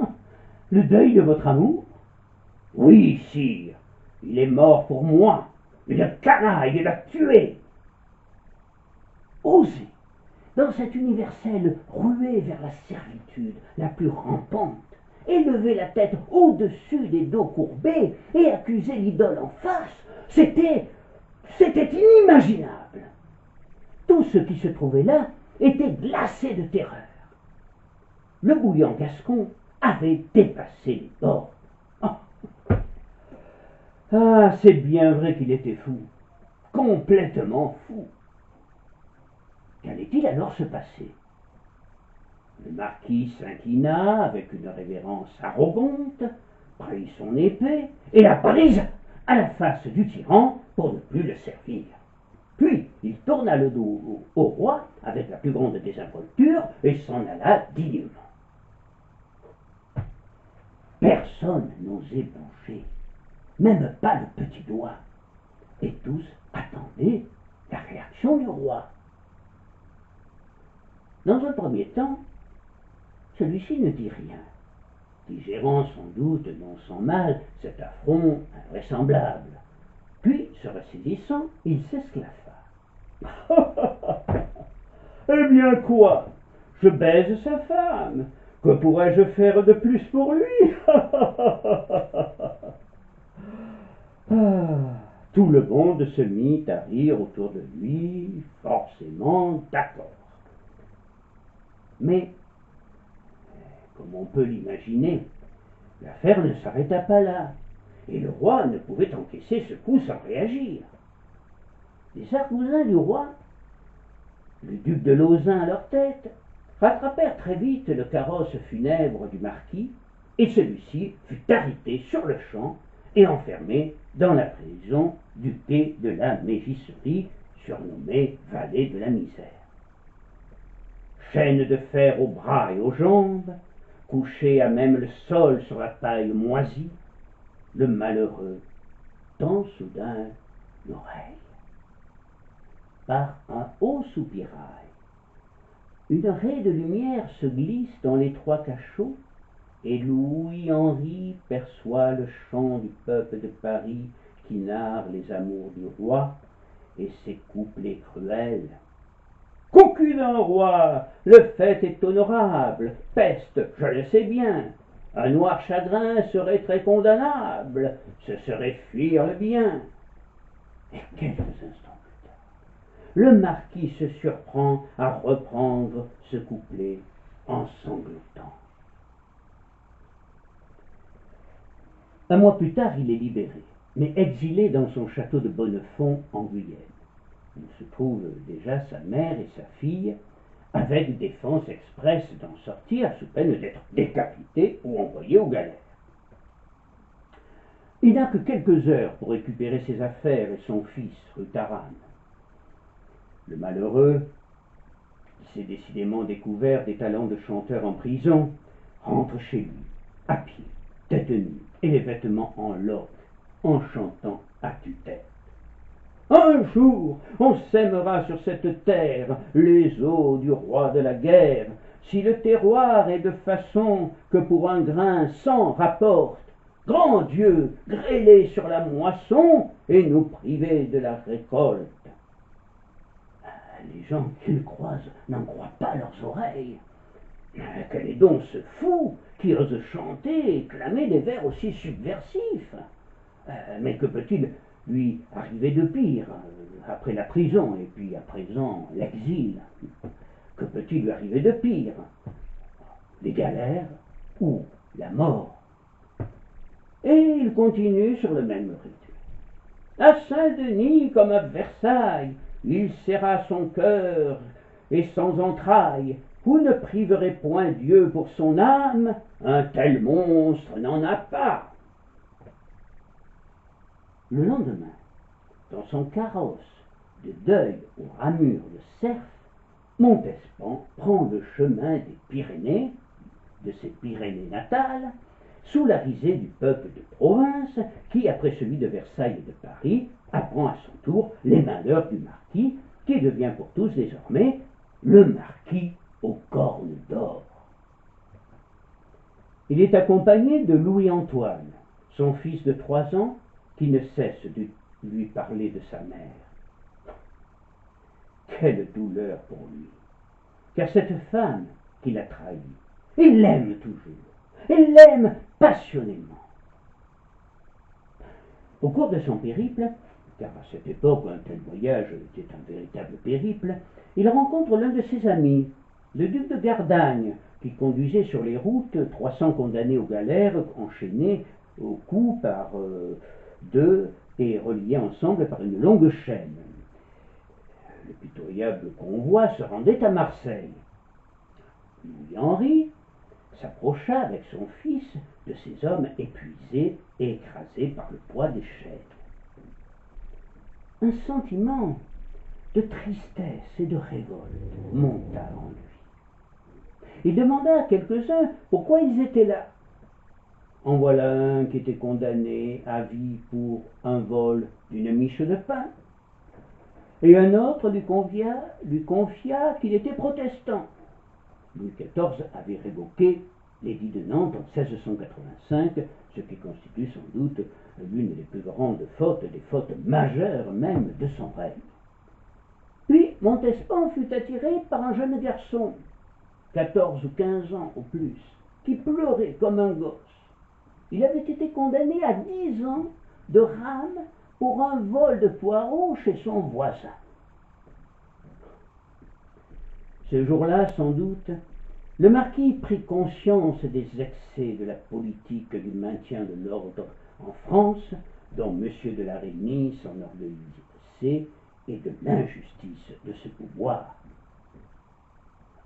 (laughs) Le deuil de votre amour? Oui, sire, il est mort pour moi. Une canaille l'a tué. Oser, dans cette universelle ruée vers la servitude la plus rampante, élever la tête au-dessus des dos courbés et accuser l'idole en face, c'était. c'était inimaginable. Tous ceux qui se trouvaient là étaient glacés de terreur. Le bouillant gascon avait dépassé les bords. Ah, c'est bien vrai qu'il était fou, complètement fou. Qu'allait-il alors se passer? Le marquis s'inclina avec une révérence arrogante, prit son épée et la prise à la face du tyran pour ne plus le servir. Puis il tourna le dos au roi avec la plus grande désinvolture et s'en alla dignement. Personne n'osait bouger même pas le petit doigt. Et tous attendaient la réaction du roi. Dans un premier temps, celui-ci ne dit rien, digérant sans doute non sans mal cet affront invraisemblable. Puis, se ressaisissant, il s'esclaffa. (laughs) eh bien quoi? Je baise sa femme. Que pourrais-je faire de plus pour lui? (laughs) Ah, tout le monde se mit à rire autour de lui, forcément d'accord. Mais, comme on peut l'imaginer, l'affaire ne s'arrêta pas là, et le roi ne pouvait encaisser ce coup sans réagir. Les argousins du roi, le duc de Lauzun à leur tête, rattrapèrent très vite le carrosse funèbre du marquis, et celui-ci fut arrêté sur le champ et enfermé dans la prison du quai de la Mégisserie, surnommée Vallée de la Misère. Chaîne de fer aux bras et aux jambes, couché à même le sol sur la paille moisie, le malheureux tend soudain l'oreille. Par un haut soupirail, une raie de lumière se glisse dans l'étroit cachot, et Louis-Henri perçoit le chant du peuple de Paris qui narre les amours du roi et ses couplets cruels. D'un roi, le fait est honorable, peste, je le sais bien. Un noir chagrin serait très condamnable, ce serait fuir le bien. Et quelques instants plus tard, le marquis se surprend à reprendre ce couplet en sanglotant. Un mois plus tard, il est libéré, mais exilé dans son château de Bonnefond en Guyenne. Il se trouve déjà sa mère et sa fille, avec défense expresse d'en sortir sous peine d'être décapité ou envoyé aux galères. Il n'a que quelques heures pour récupérer ses affaires et son fils, rue Le malheureux, qui s'est décidément découvert des talents de chanteur en prison, rentre chez lui, à pied, tête nue et les vêtements en loques, en chantant à tue-tête. Un jour, on sèmera sur cette terre les eaux du roi de la guerre, si le terroir est de façon que pour un grain sans rapporte. Grand Dieu, grêlez sur la moisson et nous priver de la récolte. Les gens qui le croisent n'en croient pas leurs oreilles. Quel est donc ce fou qui ose chanter et clamer des vers aussi subversifs. Euh, Mais que peut-il lui arriver de pire, euh, après la prison et puis à présent l'exil? Que peut-il lui arriver de pire? Les galères ou la mort? Et il continue sur le même rythme. À Saint-Denis comme à Versailles, il serra son cœur et sans entrailles vous ne priverez point Dieu pour son âme, un tel monstre n'en a pas. Le lendemain, dans son carrosse de deuil aux ramures de cerf, Montespan prend le chemin des Pyrénées, de ses Pyrénées natales, sous la risée du peuple de province qui, après celui de Versailles et de Paris, apprend à son tour les malheurs du marquis, qui devient pour tous désormais le marquis aux cornes d'or. Il est accompagné de Louis-Antoine, son fils de trois ans, qui ne cesse de lui parler de sa mère. Quelle douleur pour lui, car cette femme qu'il a trahie, il l'aime toujours, il l'aime passionnément. Au cours de son périple, car à cette époque un tel voyage était un véritable périple, il rencontre l'un de ses amis, le duc de Gardagne, qui conduisait sur les routes 300 condamnés aux galères, enchaînés au cou par euh, deux et reliés ensemble par une longue chaîne. Le pitoyable convoi se rendait à Marseille. Louis-Henri s'approcha avec son fils de ces hommes épuisés et écrasés par le poids des chaînes. Un sentiment de tristesse et de révolte monta en lui. Il demanda à quelques-uns pourquoi ils étaient là. En voilà un qui était condamné à vie pour un vol d'une miche de pain. Et un autre lui, lui confia qu'il était protestant. Louis XIV avait révoqué l'édit de Nantes en 1685, ce qui constitue sans doute l'une des plus grandes fautes, des fautes majeures même de son règne. Puis Montespan fut attiré par un jeune garçon 14 ou 15 ans au plus, qui pleurait comme un gosse. Il avait été condamné à 10 ans de rame pour un vol de poireaux chez son voisin. Ce jour-là, sans doute, le marquis prit conscience des excès de la politique du maintien de l'ordre en France, dont M. de la Reynie s'enorgueillissait, et de l'injustice de ce pouvoir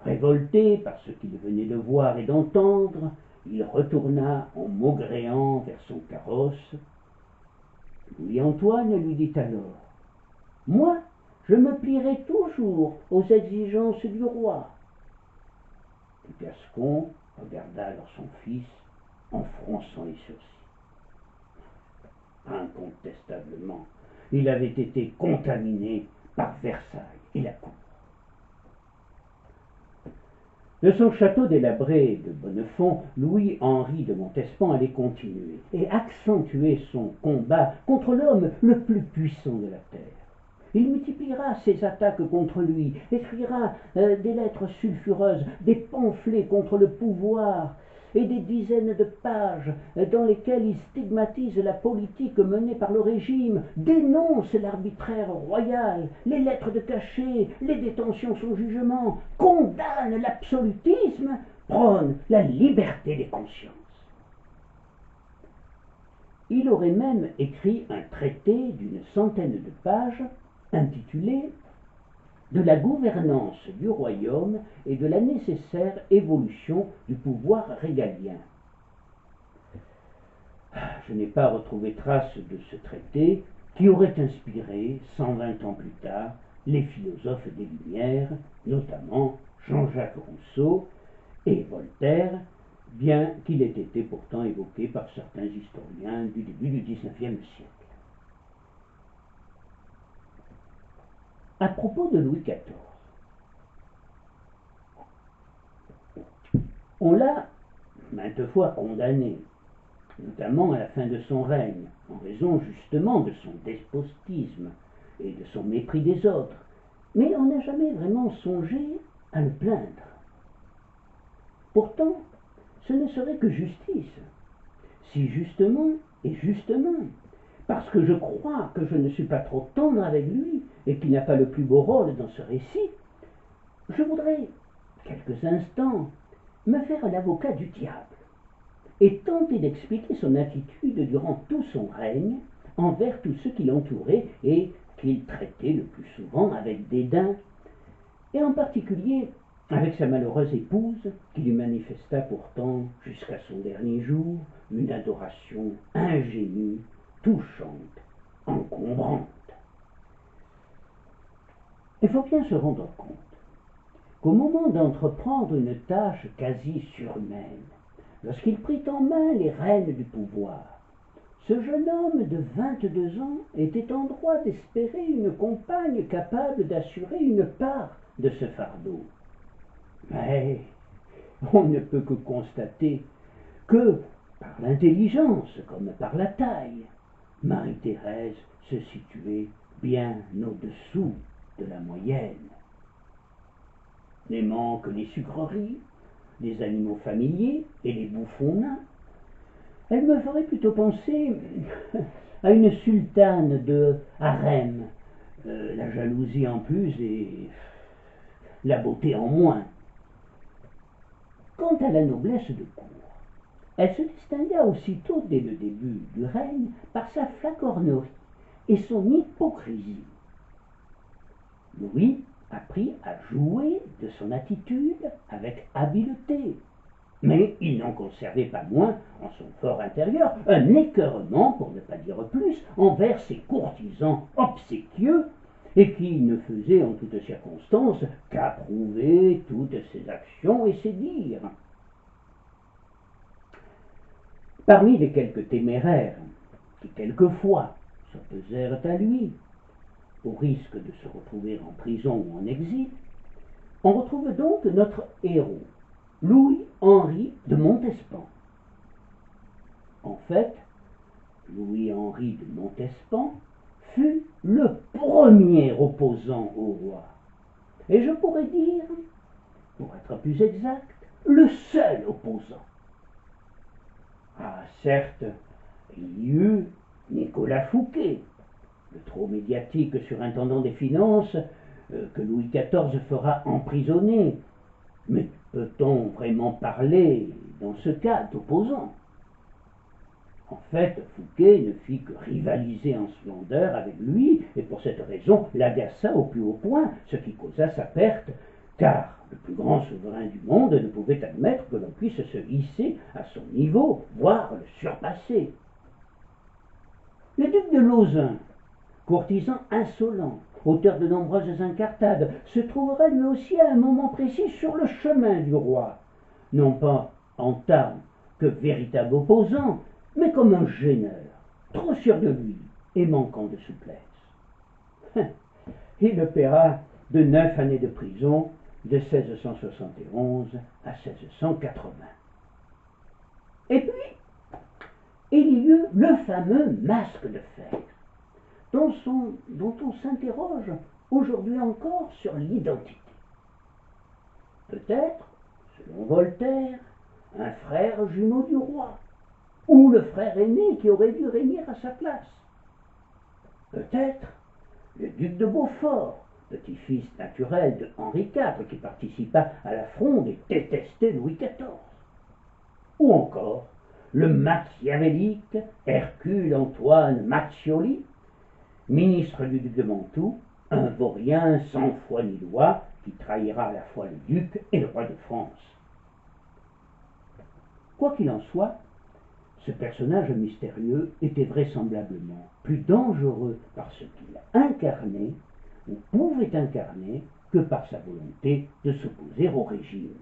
Révolté par ce qu'il venait de voir et d'entendre, il retourna en maugréant vers son carrosse. Louis-Antoine lui dit alors Moi, je me plierai toujours aux exigences du roi. Le Gascon regarda alors son fils en fronçant les sourcils. Incontestablement, il avait été contaminé par Versailles et la cour. De son château délabré de Bonnefond, Louis-Henri de Montespan allait continuer et accentuer son combat contre l'homme le plus puissant de la terre. Il multipliera ses attaques contre lui, écrira euh, des lettres sulfureuses, des pamphlets contre le pouvoir, et des dizaines de pages dans lesquelles il stigmatise la politique menée par le régime, dénonce l'arbitraire royal, les lettres de cachet, les détentions sans jugement, condamne l'absolutisme, prône la liberté des consciences. Il aurait même écrit un traité d'une centaine de pages intitulé de la gouvernance du royaume et de la nécessaire évolution du pouvoir régalien. Je n'ai pas retrouvé trace de ce traité qui aurait inspiré, 120 ans plus tard, les philosophes des Lumières, notamment Jean-Jacques Rousseau et Voltaire, bien qu'il ait été pourtant évoqué par certains historiens du début du XIXe siècle. À propos de Louis XIV, on l'a maintes fois condamné, notamment à la fin de son règne, en raison justement de son despotisme et de son mépris des autres, mais on n'a jamais vraiment songé à le plaindre. Pourtant, ce ne serait que justice, si justement et justement parce que je crois que je ne suis pas trop tendre avec lui et qu'il n'a pas le plus beau rôle dans ce récit, je voudrais, quelques instants, me faire l'avocat du diable et tenter d'expliquer son attitude durant tout son règne envers tous ceux qui l'entouraient et qu'il traitait le plus souvent avec dédain, et en particulier avec sa malheureuse épouse, qui lui manifesta pourtant, jusqu'à son dernier jour, une adoration ingénue touchante, encombrante. Il faut bien se rendre compte qu'au moment d'entreprendre une tâche quasi surhumaine, lorsqu'il prit en main les rênes du pouvoir, ce jeune homme de 22 ans était en droit d'espérer une compagne capable d'assurer une part de ce fardeau. Mais on ne peut que constater que, par l'intelligence comme par la taille, Marie-Thérèse se situait bien au-dessous de la moyenne. N'aimant que les sucreries, les animaux familiers et les bouffons nains, elle me ferait plutôt penser à une sultane de harem, euh, la jalousie en plus et la beauté en moins. Quant à la noblesse de cour, elle se distingua aussitôt dès le début du règne par sa flagornerie et son hypocrisie. Louis apprit à jouer de son attitude avec habileté, mais il n'en conservait pas moins, en son fort intérieur, un écœurement, pour ne pas dire plus, envers ses courtisans obséquieux et qui ne faisaient en toutes circonstances qu'approuver toutes ses actions et ses dires. Parmi les quelques téméraires qui quelquefois s'opposèrent à lui, au risque de se retrouver en prison ou en exil, on retrouve donc notre héros, Louis-Henri de Montespan. En fait, Louis-Henri de Montespan fut le premier opposant au roi. Et je pourrais dire, pour être plus exact, le seul opposant. Ah, certes, il y eut Nicolas Fouquet, trop médiatique surintendant des finances, euh, que Louis XIV fera emprisonner. Mais peut-on vraiment parler, dans ce cas, d'opposant En fait, Fouquet ne fit que rivaliser en splendeur avec lui, et pour cette raison l'agaça au plus haut point, ce qui causa sa perte, car le plus grand souverain du monde ne pouvait admettre que l'on puisse se hisser à son niveau, voire le surpasser. Le duc de Lauzun, courtisan insolent, auteur de nombreuses incartades, se trouvera lui aussi à un moment précis sur le chemin du roi, non pas en tant que véritable opposant, mais comme un gêneur, trop sûr de lui et manquant de souplesse. Il le paiera de neuf années de prison de 1671 à 1680. Et puis, il y eut le fameux masque de fer, dont, on s'interroge aujourd'hui encore sur l'identité. Peut-être, selon Voltaire, un frère jumeau du roi, ou le frère aîné qui aurait dû régner à sa place. Peut-être le duc de Beaufort, petit-fils naturel de Henri IV qui participa à la fronde et détestait Louis XIV. Ou encore le machiavélique Hercule Antoine Macioli, ministre du duc de Mantoue, un vaurien sans foi ni loi qui trahira à la fois le duc et le roi de France. Quoi qu'il en soit, ce personnage mystérieux était vraisemblablement plus dangereux par ce qu'il incarnait ou pouvait incarner que par sa volonté de s'opposer au régime.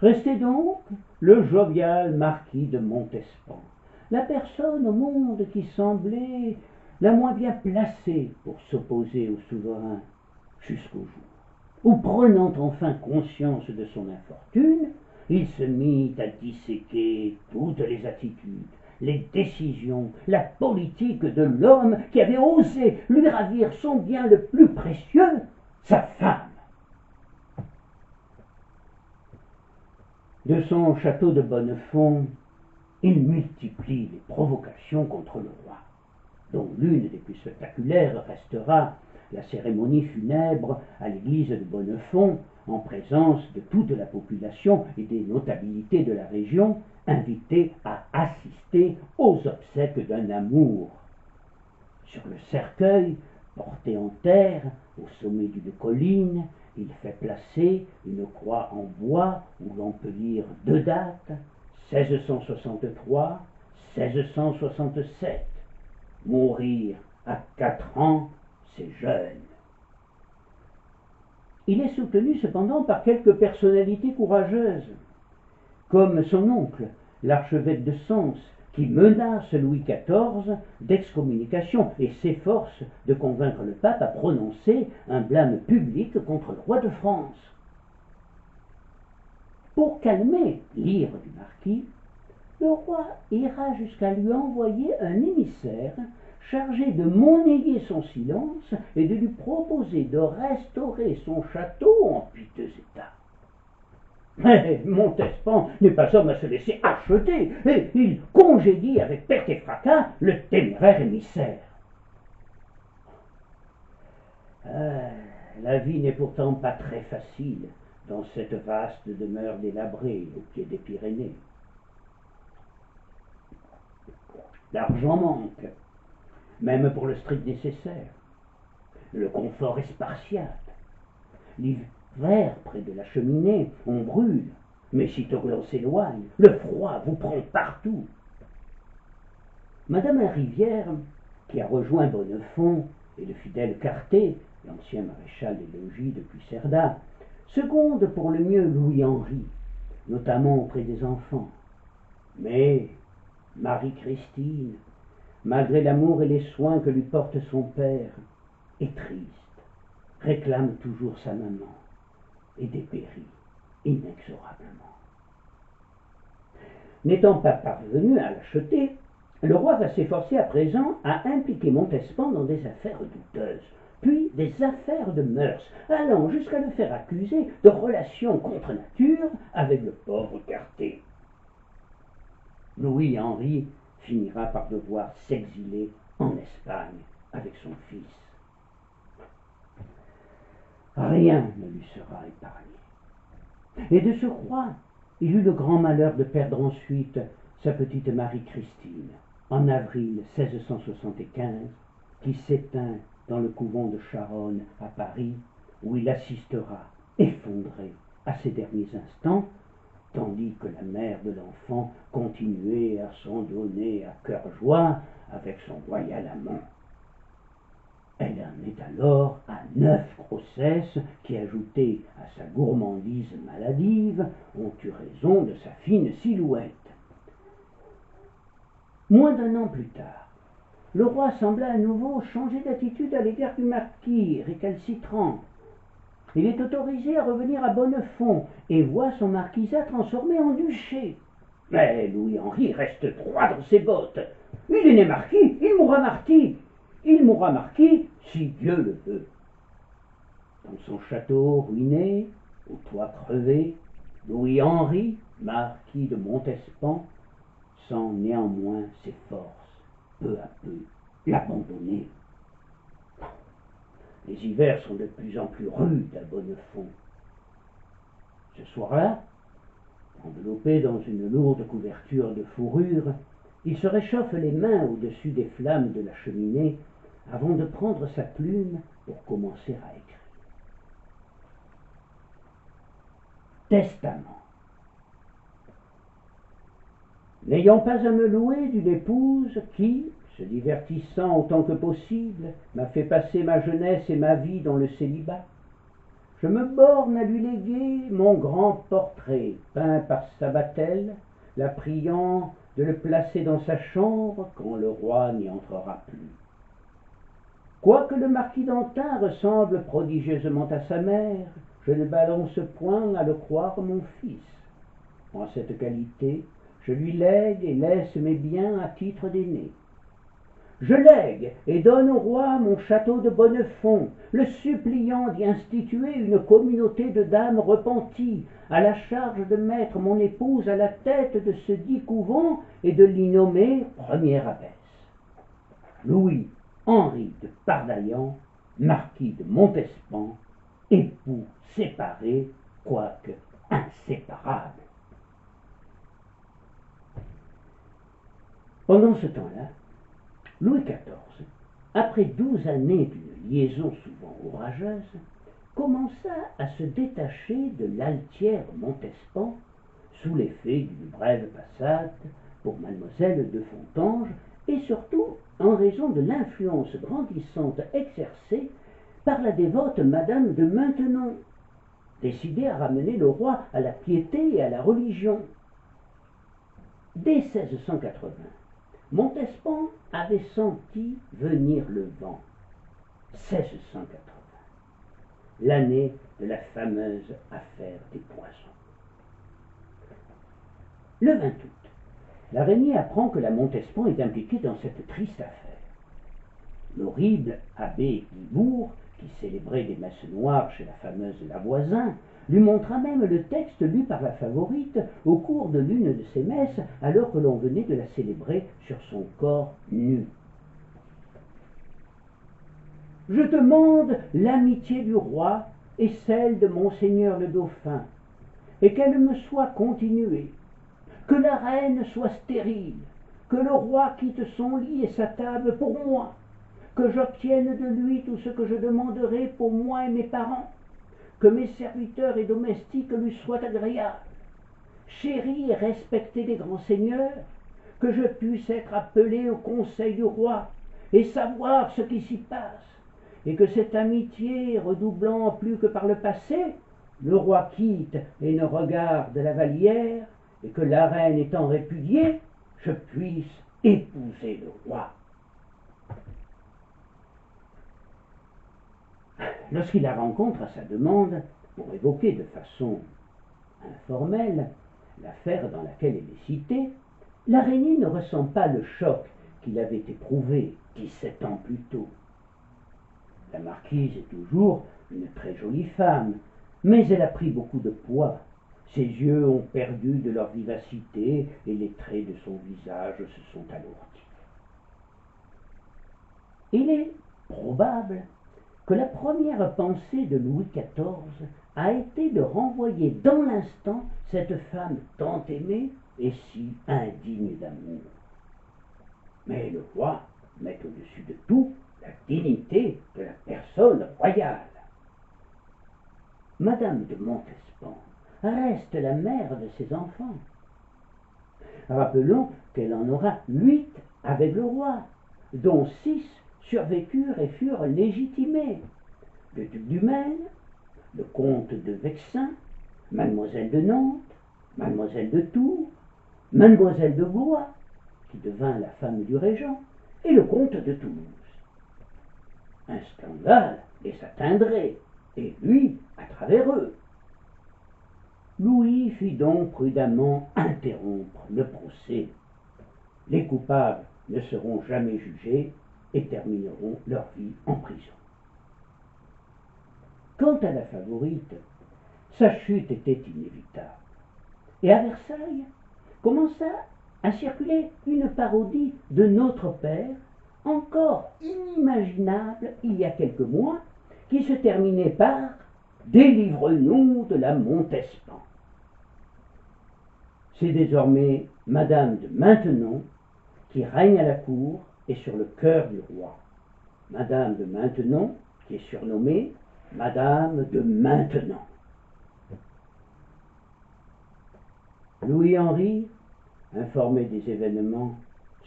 Restait donc le jovial marquis de Montespan, la personne au monde qui semblait la moins bien placée pour s'opposer au souverain jusqu'au jour où, prenant enfin conscience de son infortune, il se mit à disséquer toutes les attitudes, les décisions, la politique de l'homme qui avait osé lui ravir son bien le plus précieux, sa femme. De son château de Bonnefond, il multiplie les provocations contre le roi, dont l'une des plus spectaculaires restera la cérémonie funèbre à l'église de Bonnefond en présence de toute la population et des notabilités de la région invitées à assister aux obsèques d'un amour. Sur le cercueil, porté en terre, au sommet d'une colline, il fait placer une croix en bois où l'on peut lire deux dates, 1663, 1667. Mourir à quatre ans, c'est jeune. Il est soutenu cependant par quelques personnalités courageuses, comme son oncle, l'archevêque de Sens, qui menace Louis XIV d'excommunication et s'efforce de convaincre le pape à prononcer un blâme public contre le roi de France. Pour calmer l'ire du marquis, le roi ira jusqu'à lui envoyer un émissaire chargé de monnayer son silence et de lui proposer de restaurer son château en piteux état. Mais Montespan n'est pas homme à se laisser acheter, et il congédie avec perte et fracas le téméraire émissaire. Ah, la vie n'est pourtant pas très facile dans cette vaste demeure délabrée au pied des Pyrénées. L'argent manque, même pour le strict nécessaire. Le confort est spartiate. L'hiver, près de la cheminée, on brûle, mais sitôt que l'on s'éloigne, le froid vous prend partout. Madame Rivière, qui a rejoint Bonnefond, et le fidèle Carté, l'ancien maréchal des logis depuis Cerda, seconde pour le mieux Louis-Henri, notamment auprès des enfants. Mais Marie-Christine, malgré l'amour et les soins que lui porte son père, est triste, réclame toujours sa maman et dépérit inexorablement. N'étant pas parvenu à l'acheter, le roi va s'efforcer à présent à impliquer Montespan dans des affaires douteuses, puis des affaires de mœurs, allant jusqu'à le faire accuser de relations contre nature avec le pauvre Carté. Louis-Henri finira par devoir s'exiler en Espagne avec son fils. Rien ne lui sera épargné. Et de ce roi, il eut le grand malheur de perdre ensuite sa petite Marie-Christine, en avril 1675, qui s'éteint dans le couvent de Charonne à Paris, où il assistera, effondré, instants, tandis que la mère de l'enfant continuait à s'en donner à cœur joie avec son royal amant. Elle en est alors à neuf grossesses qui, ajoutées à sa gourmandise maladive, ont eu raison de sa fine silhouette. Moins d'un an plus tard, le roi sembla à nouveau changer d'attitude à l'égard du marquis récalcitrant. Il est autorisé à revenir à Bonnefond et voit son marquisat transformé en duché. Mais Louis-Henri reste droit dans ses bottes. Il est né marquis, il mourra marquis. Il mourra marquis si Dieu le veut. Dans son château ruiné, au toit crevé, Louis-Henri, marquis de Montespan, sent néanmoins ses forces, peu à peu, l'abandonner. Les hivers sont de plus en plus rudes à Bonnefond. Ce soir-là, enveloppé dans une lourde couverture de fourrure, il se réchauffe les mains au-dessus des flammes de la cheminée avant de prendre sa plume pour commencer à écrire. Testament. N'ayant pas à me louer d'une épouse qui, se divertissant autant que possible, m'a fait passer ma jeunesse et ma vie dans le célibat, je me borne à lui léguer mon grand portrait peint par Sabatel, la priant de le placer dans sa chambre quand le roi n'y entrera plus. Quoique le marquis d'Antin ressemble prodigieusement à sa mère, je ne balance point à le croire mon fils. En cette qualité, je lui lègue et laisse mes biens à titre d'aîné. Je lègue et donne au roi mon château de Bonnefond, le suppliant d'y instituer une communauté de dames repenties, à la charge de mettre mon épouse à la tête de ce dit couvent et de l'y nommer première abbesse. Louis Henri de Pardaillan, marquis de Montespan, époux séparés, quoique inséparables. Pendant ce temps-là, Louis XIV, après douze années d'une liaison souvent orageuse, commença à se détacher de l'altière Montespan sous l'effet d'une brève passade pour mademoiselle de Fontange et surtout en raison de l'influence grandissante exercée par la dévote Madame de Maintenon, décidée à ramener le roi à la piété et à la religion. Dès 1680, Montespan avait senti venir le vent. 1680, l'année de la fameuse affaire des poisons. Le 20 août, l'araignée apprend que la Montespan est impliquée dans cette triste affaire. L'horrible abbé Guibourg, qui célébrait des messes noires chez la fameuse Lavoisin, lui montra même le texte lu par la favorite au cours de l'une de ses messes, alors que l'on venait de la célébrer sur son corps nu. Je demande l'amitié du roi et celle de monseigneur le dauphin, et qu'elle me soit continuée, que la reine soit stérile, que le roi quitte son lit et sa table pour moi, que j'obtienne de lui tout ce que je demanderai pour moi et mes parents, que mes serviteurs et domestiques lui soient agréables, chéri et respecté des grands seigneurs, que je puisse être appelé au conseil du roi et savoir ce qui s'y passe, et que cette amitié redoublant plus que par le passé, le roi quitte et ne regarde la Vallière, et que la reine étant répudiée, je puisse épouser le roi. Lorsqu'il la rencontre à sa demande, pour évoquer de façon informelle l'affaire dans laquelle elle est citée, l'araignée ne ressent pas le choc qu'il avait éprouvé dix-sept ans plus tôt. La marquise est toujours une très jolie femme, mais elle a pris beaucoup de poids. Ses yeux ont perdu de leur vivacité et les traits de son visage se sont alourdis. Il est probable que la première pensée de Louis XIV a été de renvoyer dans l'instant cette femme tant aimée et si indigne d'amour. Mais le roi met au-dessus de tout la dignité de la personne royale. Madame de Montespan reste la mère de ses enfants. Rappelons qu'elle en aura huit avec le roi, dont six survécurent et furent légitimés. Le duc du Maine, le comte de Vexin, mademoiselle de Nantes, mademoiselle de Tours, mademoiselle de Blois, qui devint la femme du régent, et le comte de Toulouse. Un scandale les atteindrait, et lui à travers eux. Louis fit donc prudemment interrompre le procès. Les coupables ne seront jamais jugés et termineront leur vie en prison. Quant à la favorite, sa chute était inévitable. Et à Versailles commença à circuler une parodie de Notre Père, encore inimaginable il y a quelques mois, qui se terminait par Délivre-nous de la Montespan. C'est désormais Madame de Maintenon qui règne à la cour et sur le cœur du roi. Madame de Maintenon, qui est surnommée Madame de Maintenant. Louis-Henri, informé des événements,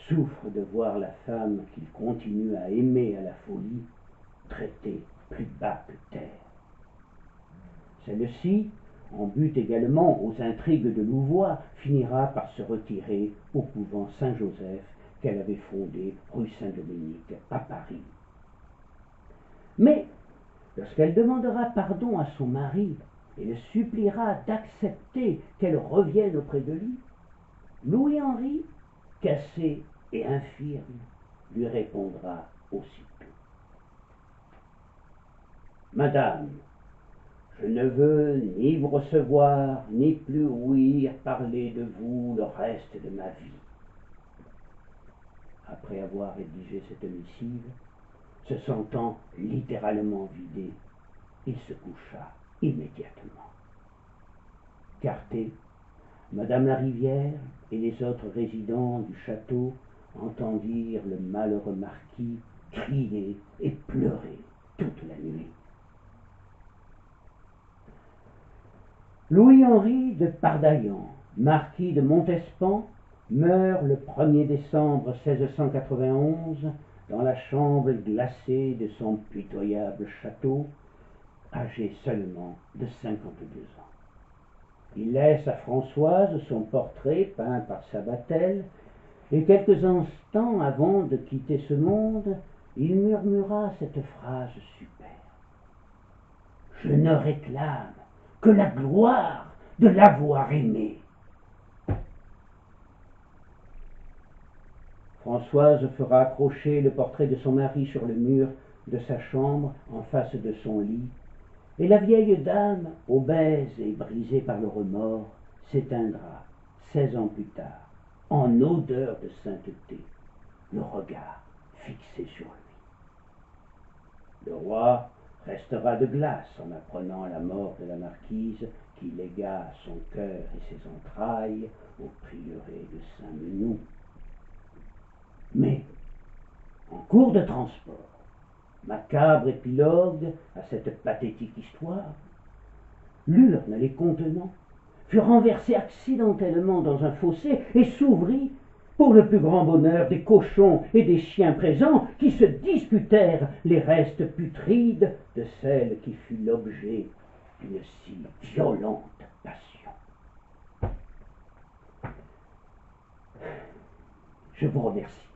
souffre de voir la femme qu'il continue à aimer à la folie traitée plus bas que terre. Celle-ci, en but également aux intrigues de Louvois, finira par se retirer au couvent Saint-Joseph qu'elle avait fondé rue Saint-Dominique à Paris. Mais lorsqu'elle demandera pardon à son mari et le suppliera d'accepter qu'elle revienne auprès de lui, Louis-Henri, cassé et infirme, lui répondra aussitôt. Madame, je ne veux ni vous recevoir, ni plus ouïr parler de vous le reste de ma vie. Après avoir rédigé cette missive, se sentant littéralement vidé, il se coucha immédiatement. Carté, Madame la Rivière et les autres résidents du château entendirent le malheureux marquis crier et pleurer toute la nuit. Louis-Henri de Pardaillan, marquis de Montespan, meurt le 1er décembre 1691 dans la chambre glacée de son pitoyable château, âgé seulement de 52 ans. Il laisse à Françoise son portrait peint par Sabatel, et quelques instants avant de quitter ce monde, il murmura cette phrase superbe. Je ne réclame que la gloire de l'avoir aimé. Françoise fera accrocher le portrait de son mari sur le mur de sa chambre en face de son lit, et la vieille dame, obèse et brisée par le remords, s'éteindra seize ans plus tard, en odeur de sainteté, le regard fixé sur lui. Le roi restera de glace en apprenant la mort de la marquise qui légua son cœur et ses entrailles au prieuré de Saint-Menou. Mais, en cours de transport, macabre épilogue à cette pathétique histoire, l'urne les contenant fut renversée accidentellement dans un fossé et s'ouvrit pour le plus grand bonheur des cochons et des chiens présents qui se disputèrent les restes putrides de celle qui fut l'objet d'une si violente passion. Je vous remercie.